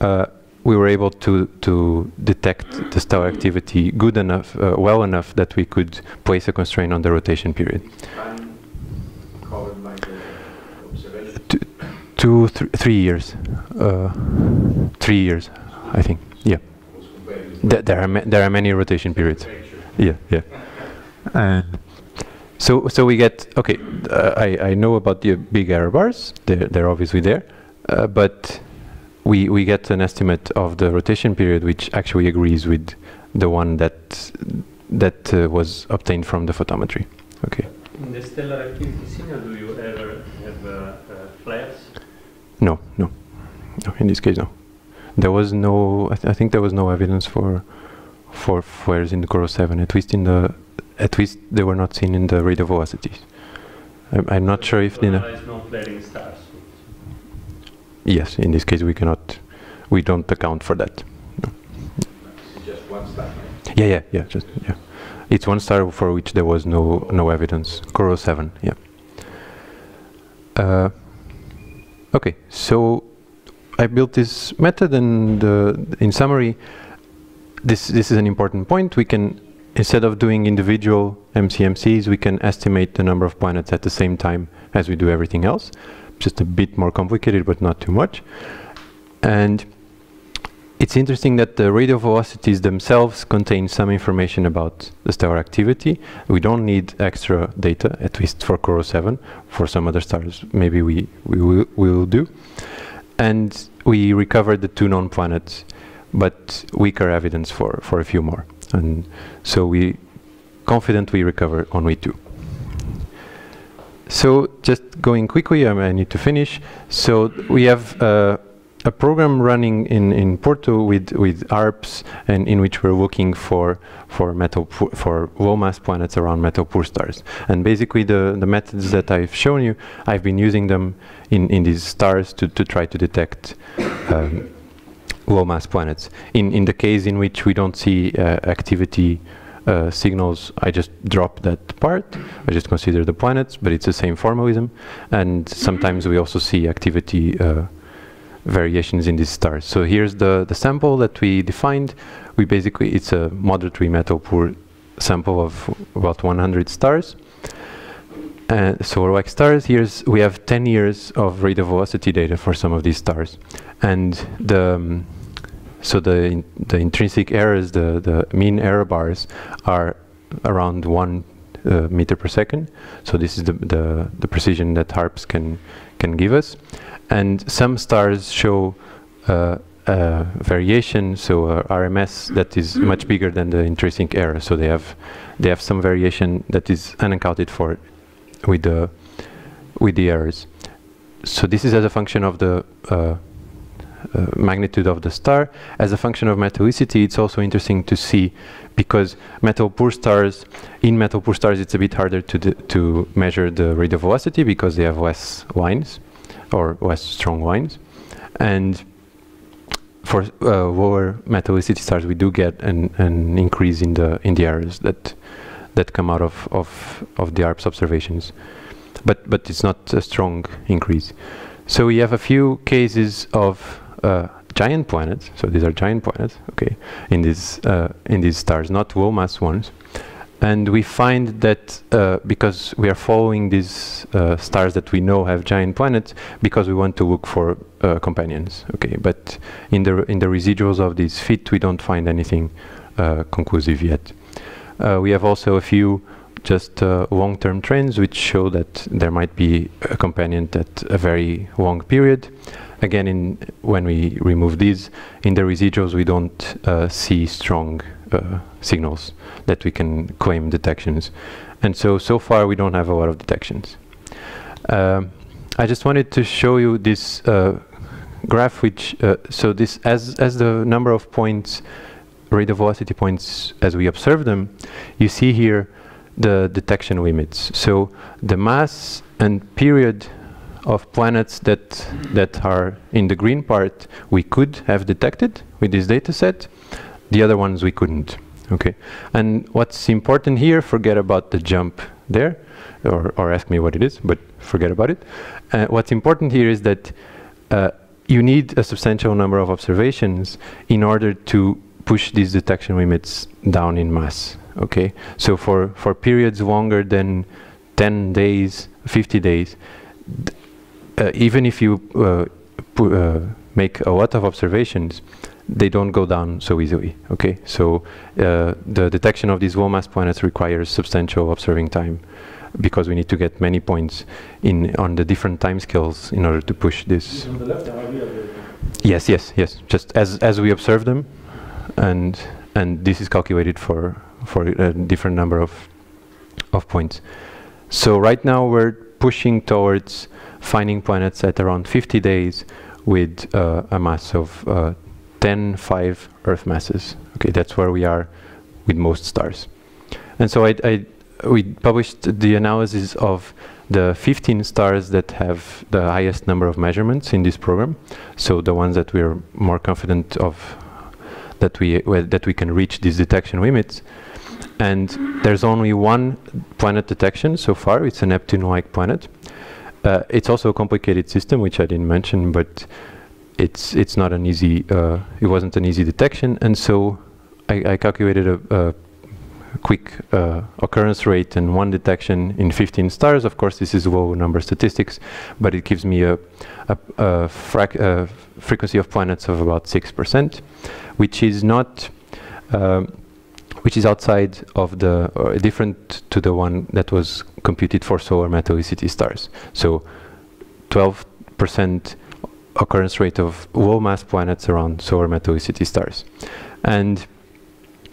uh, we were able to, to detect the stellar activity good enough, uh, well enough that we could place a constraint on the rotation period. Two, th three years, uh, three years, I think. Yeah, Th there are there are many rotation periods. Yeah, yeah. And so so we get okay. Uh, I I know about the big error bars. They're they're obviously there, uh, but we we get an estimate of the rotation period which actually agrees with the one that that uh, was obtained from the photometry. Okay. In the stellar activity signal, do you ever have uh, uh, flares? No, no, no. In this case, no. There was no. I, th I think there was no evidence for for flares in the CoRoT Seven. At least in the, at least they were not seen in the radial velocities. I'm, I'm not sure if So the. there is no flaring stars. Yes, in this case we cannot. We don't account for that. It's just one star, right? Yeah, yeah, yeah. Just yeah. It's one star for which there was no no evidence. CoRoT Seven. Yeah. Uh, okay, so I built this method, and uh, in summary, this this is an important point. We can instead of doing individual MCMCs, we can estimate the number of planets at the same time as we do everything else. Just a bit more complicated, but not too much. And it's interesting that the radial velocities themselves contain some information about the stellar activity. We don't need extra data, at least for CoRoT 7. For some other stars, maybe we, we will, will do. And we recovered the two known planets, but weaker evidence for, for a few more. And so we confident we recover on only two. So just going quickly, I need to finish. So we have uh, a program running in, in Porto with, with HARPS and in which we're looking for for metal for low mass planets around metal poor stars. And basically the, the methods that I've shown you, I've been using them in, in these stars to, to try to detect um, low mass planets. In in the case in which we don't see uh, activity uh, signals, I just drop that part. I just consider the planets, but it's the same formalism. And sometimes we also see activity uh, variations in these stars. So here's the, the sample that we defined. We basically, it's a moderately metal poor sample of about 100 stars. And so like stars, here's we have 10 years of radial velocity data for some of these stars. And the um, so the in, the intrinsic errors, the the mean error bars are around one uh, meter per second. So this is the, the the precision that HARPS can can give us. And some stars show uh, uh, variation, so uh, RMS that is much bigger than the intrinsic error. So they have they have some variation that is unaccounted for with the with the errors. So this is as a function of the uh, uh, magnitude of the star. As a function of metallicity, it's also interesting to see because metal poor stars, in metal poor stars, it's a bit harder to to measure the radial velocity because they have less lines or less strong lines, and for uh, lower metallicity stars, we do get an, an increase in the in the errors that that come out of of of the HARPS observations, but but it's not a strong increase. So we have a few cases of uh, giant planets. So these are giant planets, okay, in these uh, in these stars, not low mass ones. And we find that uh, because we are following these uh, stars that we know have giant planets, because we want to look for uh, companions, okay. But in the in the residuals of this fit, we don't find anything uh, conclusive yet. We have also a few just uh, long-term trends which show that there might be a companion at a very long period. Again, in when we remove these, in the residuals we don't uh, see strong uh, signals that we can claim detections. And so, so far we don't have a lot of detections. Um, I just wanted to show you this uh, graph, which uh, so this as as the number of points, radial velocity points as we observe them, you see here the detection limits. So the mass and period of planets that that are in the green part we could have detected with this data set. The other ones we couldn't. Okay. And what's important here, forget about the jump there, or, or ask me what it is, but forget about it. Uh, what's important here is that uh, you need a substantial number of observations in order to push these detection limits down in mass. Okay, so for, for periods longer than 10 days, 50 days, uh, even if you uh, uh, make a lot of observations, they don't go down so easily. Okay, so uh, the detection of these low mass planets requires substantial observing time because we need to get many points in on the different time scales in order to push this. Yes, yes, yes. Just as as we observe them, and and this is calculated for for a different number of of points. So right now we're pushing towards finding planets at around 50 days with uh, a mass of uh, 10, 5 Earth masses. Okay, that's where we are with most stars. And so I, I, we published the analysis of the 15 stars that have the highest number of measurements in this program. So the ones that we are more confident of that we that we can reach these detection limits. And there's only one planet detection so far. It's a Neptune-like planet. Uh, it's also a complicated system, which I didn't mention, but it's it's not an easy. Uh, it wasn't an easy detection, and so I, I calculated a, a quick uh, occurrence rate and one detection in 15 stars. Of course, this is low number statistics, but it gives me a, a, a frequency of planets of about six percent, which is not. Um, which is outside of the, uh, different to the one that was computed for solar metallicity stars. So 12% occurrence rate of low mass planets around solar metallicity stars. And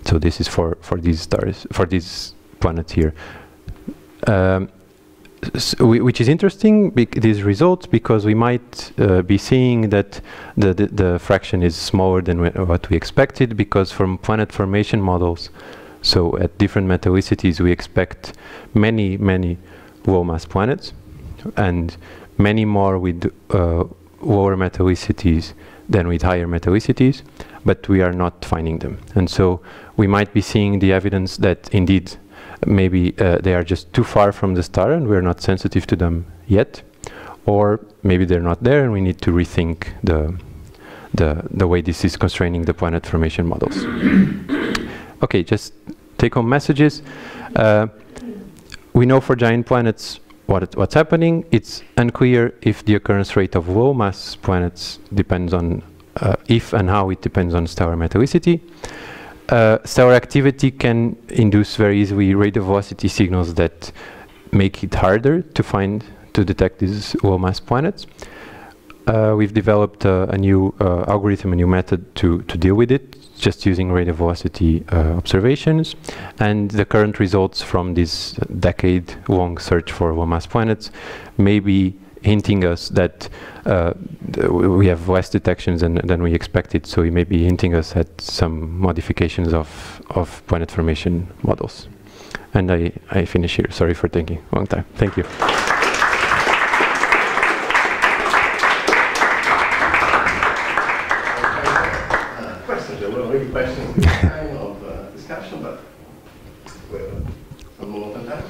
so this is for, for these stars, for these planets here. Um, so which is interesting, these results, because we might uh, be seeing that the, the, the, fraction is smaller than what we expected, because from planet formation models, so at different metallicities, we expect many, many low mass planets, and many more with uh, lower metallicities than with higher metallicities, but we are not finding them. And so we might be seeing the evidence that indeed maybe uh, they are just too far from the star and we're not sensitive to them yet, or maybe they're not there and we need to rethink the, the, the way this is constraining the planet formation models. okay, just take home messages. Uh, we know for giant planets what what's happening. It's unclear if the occurrence rate of low mass planets depends on uh, if and how it depends on stellar metallicity uh, activity can induce very easily radial velocity signals that make it harder to find, to detect these low mass planets. Uh, we've developed uh, a new uh, algorithm, a new method to, to deal with it, just using radial velocity uh, observations. And the current results from this decade-long search for low mass planets may be hinting us that uh, we have less detections than, than we expected, so he may be hinting us at some modifications of, of planet formation models. And I, I finish here. Sorry for taking a long time. Thank you. questions, there were really questions this time of uh, discussion, but we're some more than that.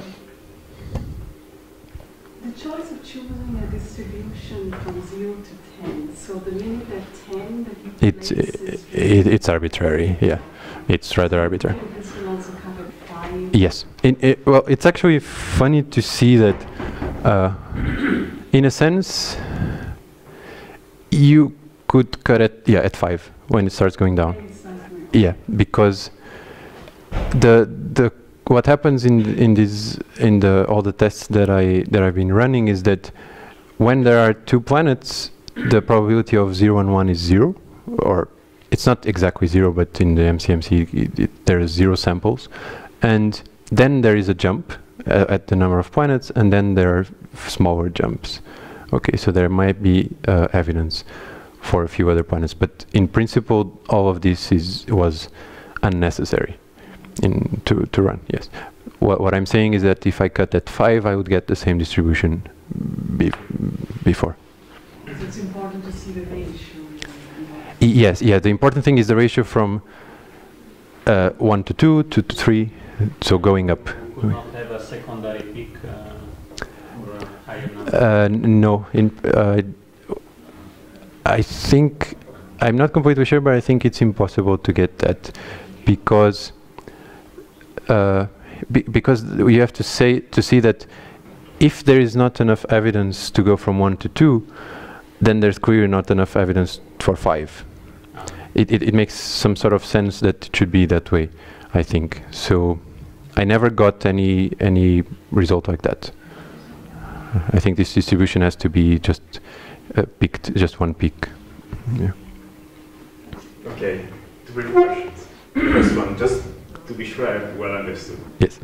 The choice of choosing a distribution from 0 to 10, so the limit at 10 that it's, it, it's arbitrary, yeah. It's rather arbitrary. This will also cover 5. Yes. In, it, well, it's actually funny to see that, uh, in a sense, you could cut it, yeah, at 5 when it starts going down. Yeah, because the the what happens in in this in the all the tests that I that I've been running is that when there are two planets, the probability of zero and one is zero, or it's not exactly zero, but in the MCMC it, it, there is zero samples, and then there is a jump uh, at the number of planets, and then there are smaller jumps Okay, so there might be uh, evidence for a few other planets, but in principle, all of this is was unnecessary in to to run. Yes. What what I'm saying is that if I cut at five, I would get the same distribution be before. So it's important to see the ratio. Yes, yeah. The important thing is the ratio from uh, one to two to, to three, so going up. Could not have a secondary peak uh, or a higher number. Uh, no, in uh, I think I'm not completely sure, but I think it's impossible to get that because uh, be, because you have to say to see that if there is not enough evidence to go from one to two, then there's clearly not enough evidence for five. Ah. It, it, it makes some sort of sense that it should be that way, I think. So I never got any any result like that. I think this distribution has to be just uh, picked, just one peak. Yeah. Okay, two brief questions. First one, just to be sure I've well understood. Yes.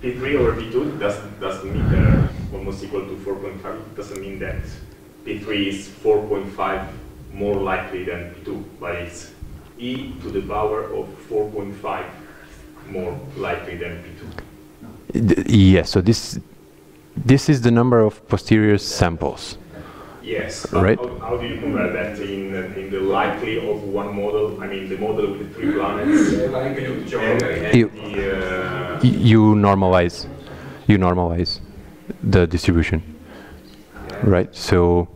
P3 over P2 doesn't, doesn't mean they're almost equal to 4.5. It doesn't mean that P3 is 4.5 more likely than P2, but it's e to the power of 4.5 more likely than P2. D- yes. So this this is the number of posterior samples. Yes. but Right. How, how do you compare that in, in the likely of one model? I mean, the model with the three planets and, and You- the. Uh, you normalize, you normalize the distribution, right? So,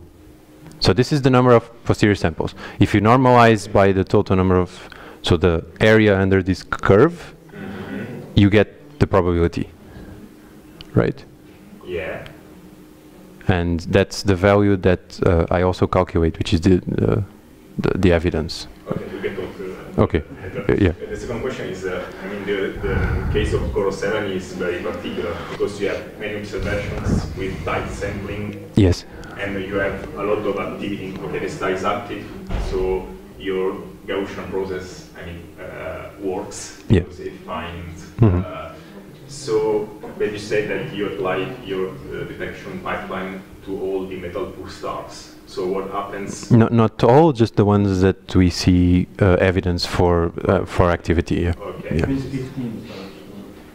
so this is the number of posterior samples. If you normalize by the total number of, so the area under this curve, you get the probability, right? yeah. and that's the value that uh, I also calculate, which is the uh, the, the evidence. Okay, we get to Okay, uh, yeah. The second question is, uh, the, the case of CoRoT 7 is very particular because you have many observations with tight sampling Yes, and you have a lot of activity. The star is active, so your Gaussian process, I mean, uh, works Yeah. because it finds. Mhm. Uh, so, when you say that you apply your uh, detection pipeline to all the metal poor stars. So what happens? not not all, just the ones that we see uh, evidence for uh, for activity. Yeah. Okay. Yeah. Means 15 stars.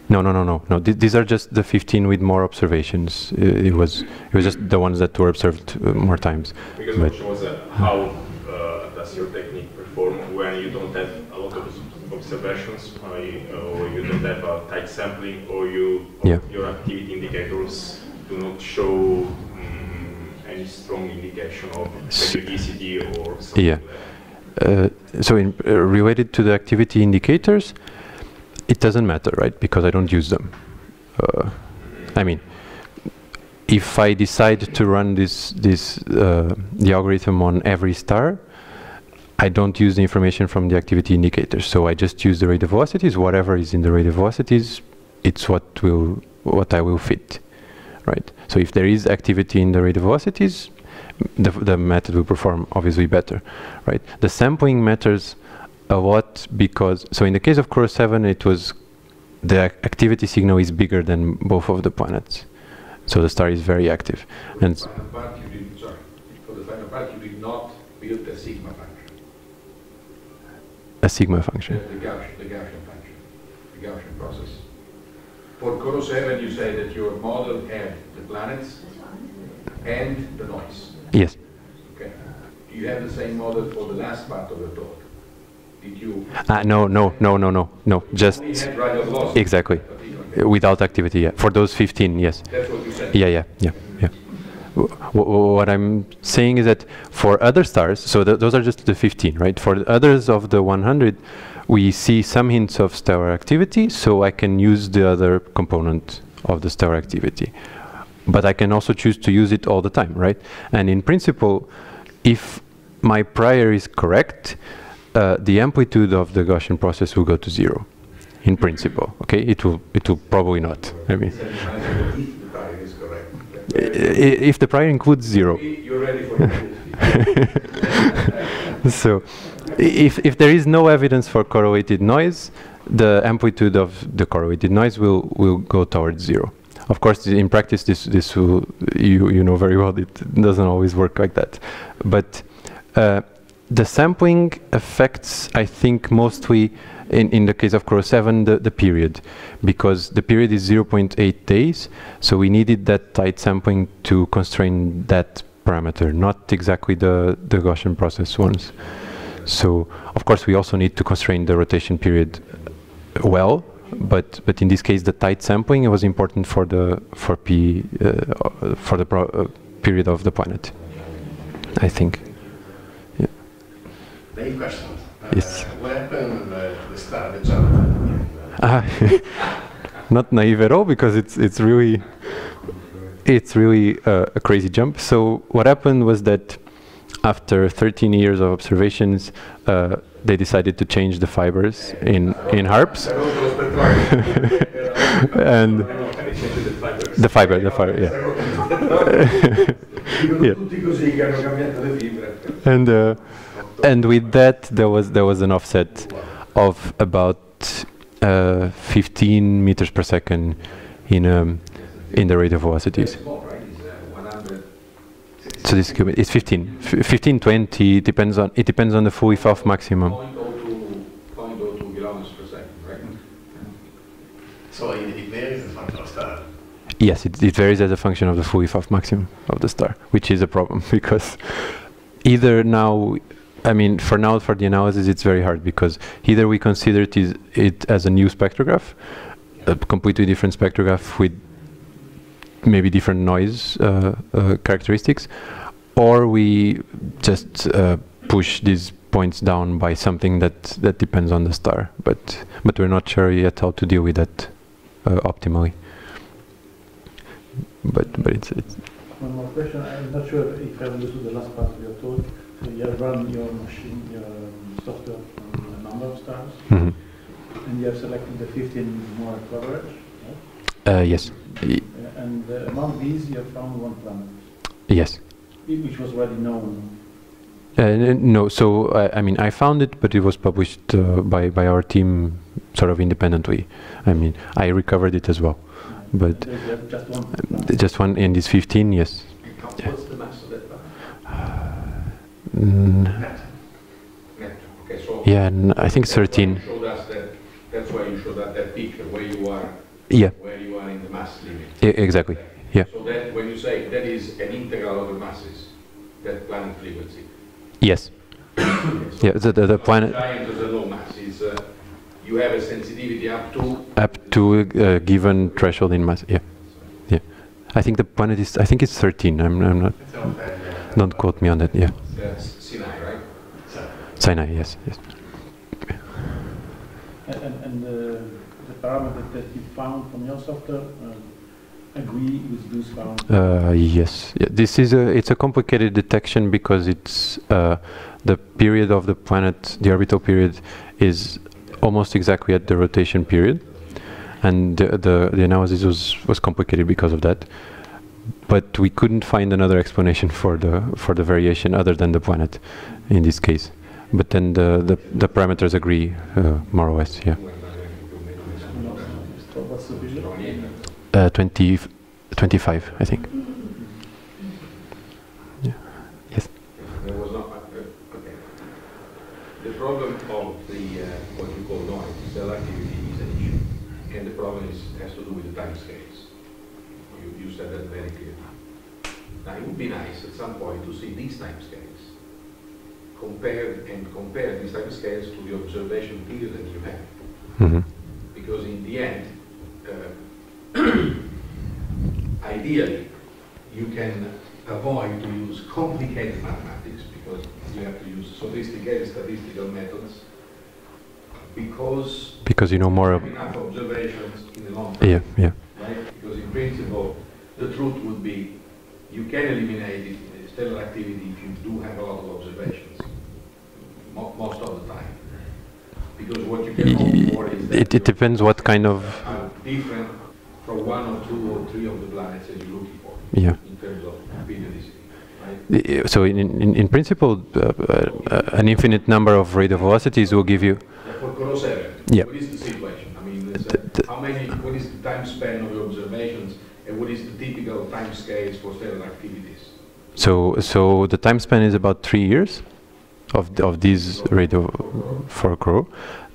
No, no, no, no, no. Th- these are just the 15 with more observations. Uh, it was it was just the ones that were observed uh, more times. Because the But- question was uh, how uh, does your technique perform when you don't have a lot of observations, or you, or you don't have a tight sampling, or you Yeah. your activity indicators do not show any strong indication of periodicity or something Yeah. Uh, so in uh, related to the activity indicators, it doesn't matter, right? Because I don't use them. Uh, I mean, if I decide to run this this uh, the algorithm on every star, I don't use the information from the activity indicators. So I just use the radial velocities. Whatever is in the radial velocities, it's what will what I will fit, right? So if there is activity in the radial velocities, the, the method will perform obviously better, right? The sampling matters a lot because so in the case of CoRoT 7 it was the ac- activity signal is bigger than both of the planets. So the star is very active. And s- final part, you did, sorry, for the final part, you did not build a sigma function, a sigma function. the the Gaussian the Gaussian process. For CoRoT 7, you say that your model had the planets and the noise. Yes. Okay. Do you have the same model for the last part of the talk? Did you? Ah, no, no, no, no, no, no. Just only had velocity? exactly. Uh, without activity. Yeah. For those 15, yes. That's what you said? Yeah, yeah, yeah, yeah. W- what I'm saying is that for other stars, so th- those are just the 15, right? For the others of the 100, we see some hints of stellar activity, so I can use the other component of the stellar activity. But I can also choose to use it all the time, right? And in principle, if my prior is correct, uh, the amplitude of the Gaussian process will go to zero. In principle, okay? It will. It will probably not. I mean, If the target is correct. i- i- if the prior includes zero. You're ready for so if, if there is no evidence for correlated noise, the amplitude of the correlated noise will, will go towards zero. of course, in practice, this this will, you you know very well. It doesn't always work like that, but uh, the sampling affects, I think, mostly in, in the case of CoRoT 7, the, the period, because the period is 0.8 days, so we needed that tight sampling to constrain that parameter, not exactly the, the Gaussian process ones. So, of course, we also need to constrain the rotation period well, but but in this case, the tight sampling was important for the for p uh, for the uh, period of the planet. I think. Yeah. Naive question. Uh, Yes. What happened with the, the star, the Jonathan? Ah, not naive at all because it's it's really it's really uh, a crazy jump. So what happened was that after 13 years of observations, uh, they decided to change the fibers in in HARPS, and the fiber, the fiber, yeah. Yeah. and uh, and with that there was there was an offset of about uh, 15 meters per second in um, in the radial velocities. Small, right? It's uh, 100. So this cubic it's 15, F 15, 20 depends on it depends on the full off maximum. 0.02 0.02 kilometers per second, right? So it, it varies as a function of star. Yes, it, it varies as a function of the full off maximum of the star, which is a problem because either now, I mean, for now for the analysis it's very hard because either we consider it, is, it as a new spectrograph, a completely different spectrograph with maybe different noise uh, uh, characteristics, or we just uh, push these points down by something that that depends on the star. But but we're not sure yet how to deal with that uh, optimally. But but it's it's One more question. I'm not sure if I understood the last part of your talk. So you have run your machine, your um, software on a number of stars, mhm. and you have selected the 15 more coverage. right? uh, yes Y- Uh, and uh, among these, you have found one planet, yes. which was already known. Uh, no, so I, I mean I found it, but it was published uh, by by our team sort of independently. I mean I recovered it as well, but uh, just one. uh, planet. just one in this 15, yes. What's the mass of that planet? Mm, Net. Okay, so. yeah, n- I think That's why 13. you showed us that, that's why you showed us that picture, where you are, Yeah, where you are in the mass limit. e- exactly. yeah. So that, when you say that is an integral of the masses, that planet frequency. Yes. So Yeah. The the, the planet Giant as a low mass is, uh, you have a sensitivity up to, up to a given threshold in mass. Yeah. Yeah. I think the planet is. I think it's 13. I'm. I'm not. Bad, yeah. Don't quote me on that. Yeah. uh, Sinai, right? Sinai. Yes. Yes. And, and, and the, the parameter that you found from your software um, agree with. Uh, yes. Yeah, this is a. It's a complicated detection because it's uh, the period of the planet, the orbital period, is almost exactly at the rotation period, and the the, the analysis was was complicated because of that. But we couldn't find another explanation for the for the variation other than the planet, in this case. But then the the, the parameters agree uh, more or less. Yeah. So what's the vision? Uh, 20, 25, I think. There was not, uh, okay. The problem of the, uh, what you call noise, selectivity is an issue. And the problem is, has to do with the time scales. You, you said that very clearly. Now, it would be nice at some point to see these time scales. Compare, and compare these time scales to the observation period that you have. hmm because in the end, uh, ideally, you can avoid to use complicated mathematics because you have to use sophisticated statistical methods because Because you know more. enough observations in the long term, yeah. Yeah. right? Because in principle, the truth would be you can eliminate stellar activity if you do have a lot of observations, mo- most of the time. Because what you can hope for is that It, it depends what kind of. different from one or two or three of the planets that you're looking for Yeah. in terms of periodicity, right? So in, in, in principle, uh, uh, an infinite number of radial velocities will give you. Yeah, For 7, Yeah. what is the situation? I mean, The- uh, how many, what is the time span of your observations And what is the typical time scales for stellar activities? So, so the time span is about three years of th- of these radio for CoRoT.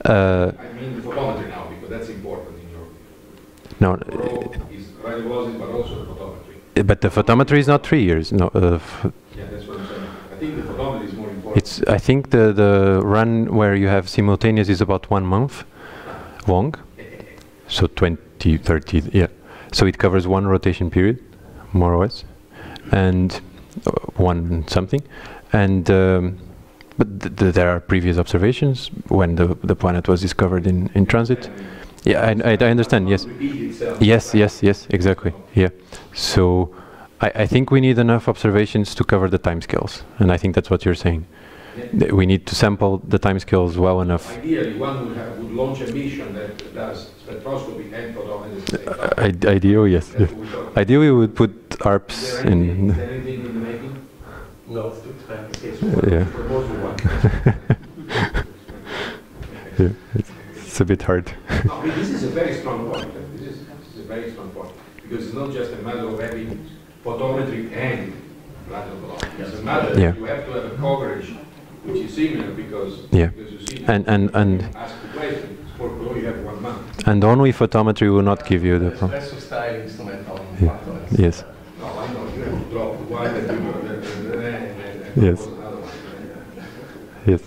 Uh, I mean the photometry now, because that's important no, but the photometry is not three years. No, uh, Yeah, that's what I'm saying. I think the photometry is more important. it's. I think the the run where you have simultaneous is about one month long. So 20, 30, yeah. So it covers one rotation period, more or less, and uh, one something, and um, but th- th- there are previous observations when the the planet was discovered in in transit. Yeah, I, I, I understand. Yes, yes, yes, yes, exactly. Yeah. So I, I think we need enough observations to cover the timescales, and I think that's what you're saying. Th- We need to sample the timescales well enough. Ideally, one would have, would launch a mission that does spectroscopy and photometry at the same time. I, ideal, yes. That's what we. Ideally, we would put Is HARPS there anything, in. is there anything in the making? No, it's too expensive. Okay, so Yeah. Yeah, it's, it's a bit hard. No, I mean, this is a very strong point. This is, this is a very strong point. Because it's not just a matter of having photometry and lateral velocity. It's a matter Yeah. that you have to have a coverage which is similar because, Yeah. because you see, And and and ask the question, for Pro you have one month. and only photometry will not give you the. Pro- Espresso style instrument on Yeah. Yes. No, I know, you have to drop one that you and, and, and, and, and Yes. propose another one. Yes.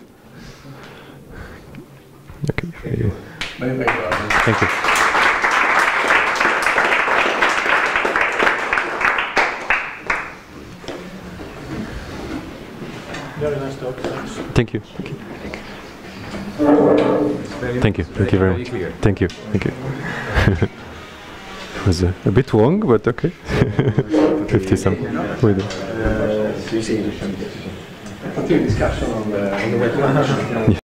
Okay. Thank you. Thank you. Thank you. Very nice talk, thanks. Thank you. Thank you. Thank you. Thank you very much. Thank you. Thank you. it was a, a bit long, but okay. 50 something. With it. Uh, Continue discussion on the, on the.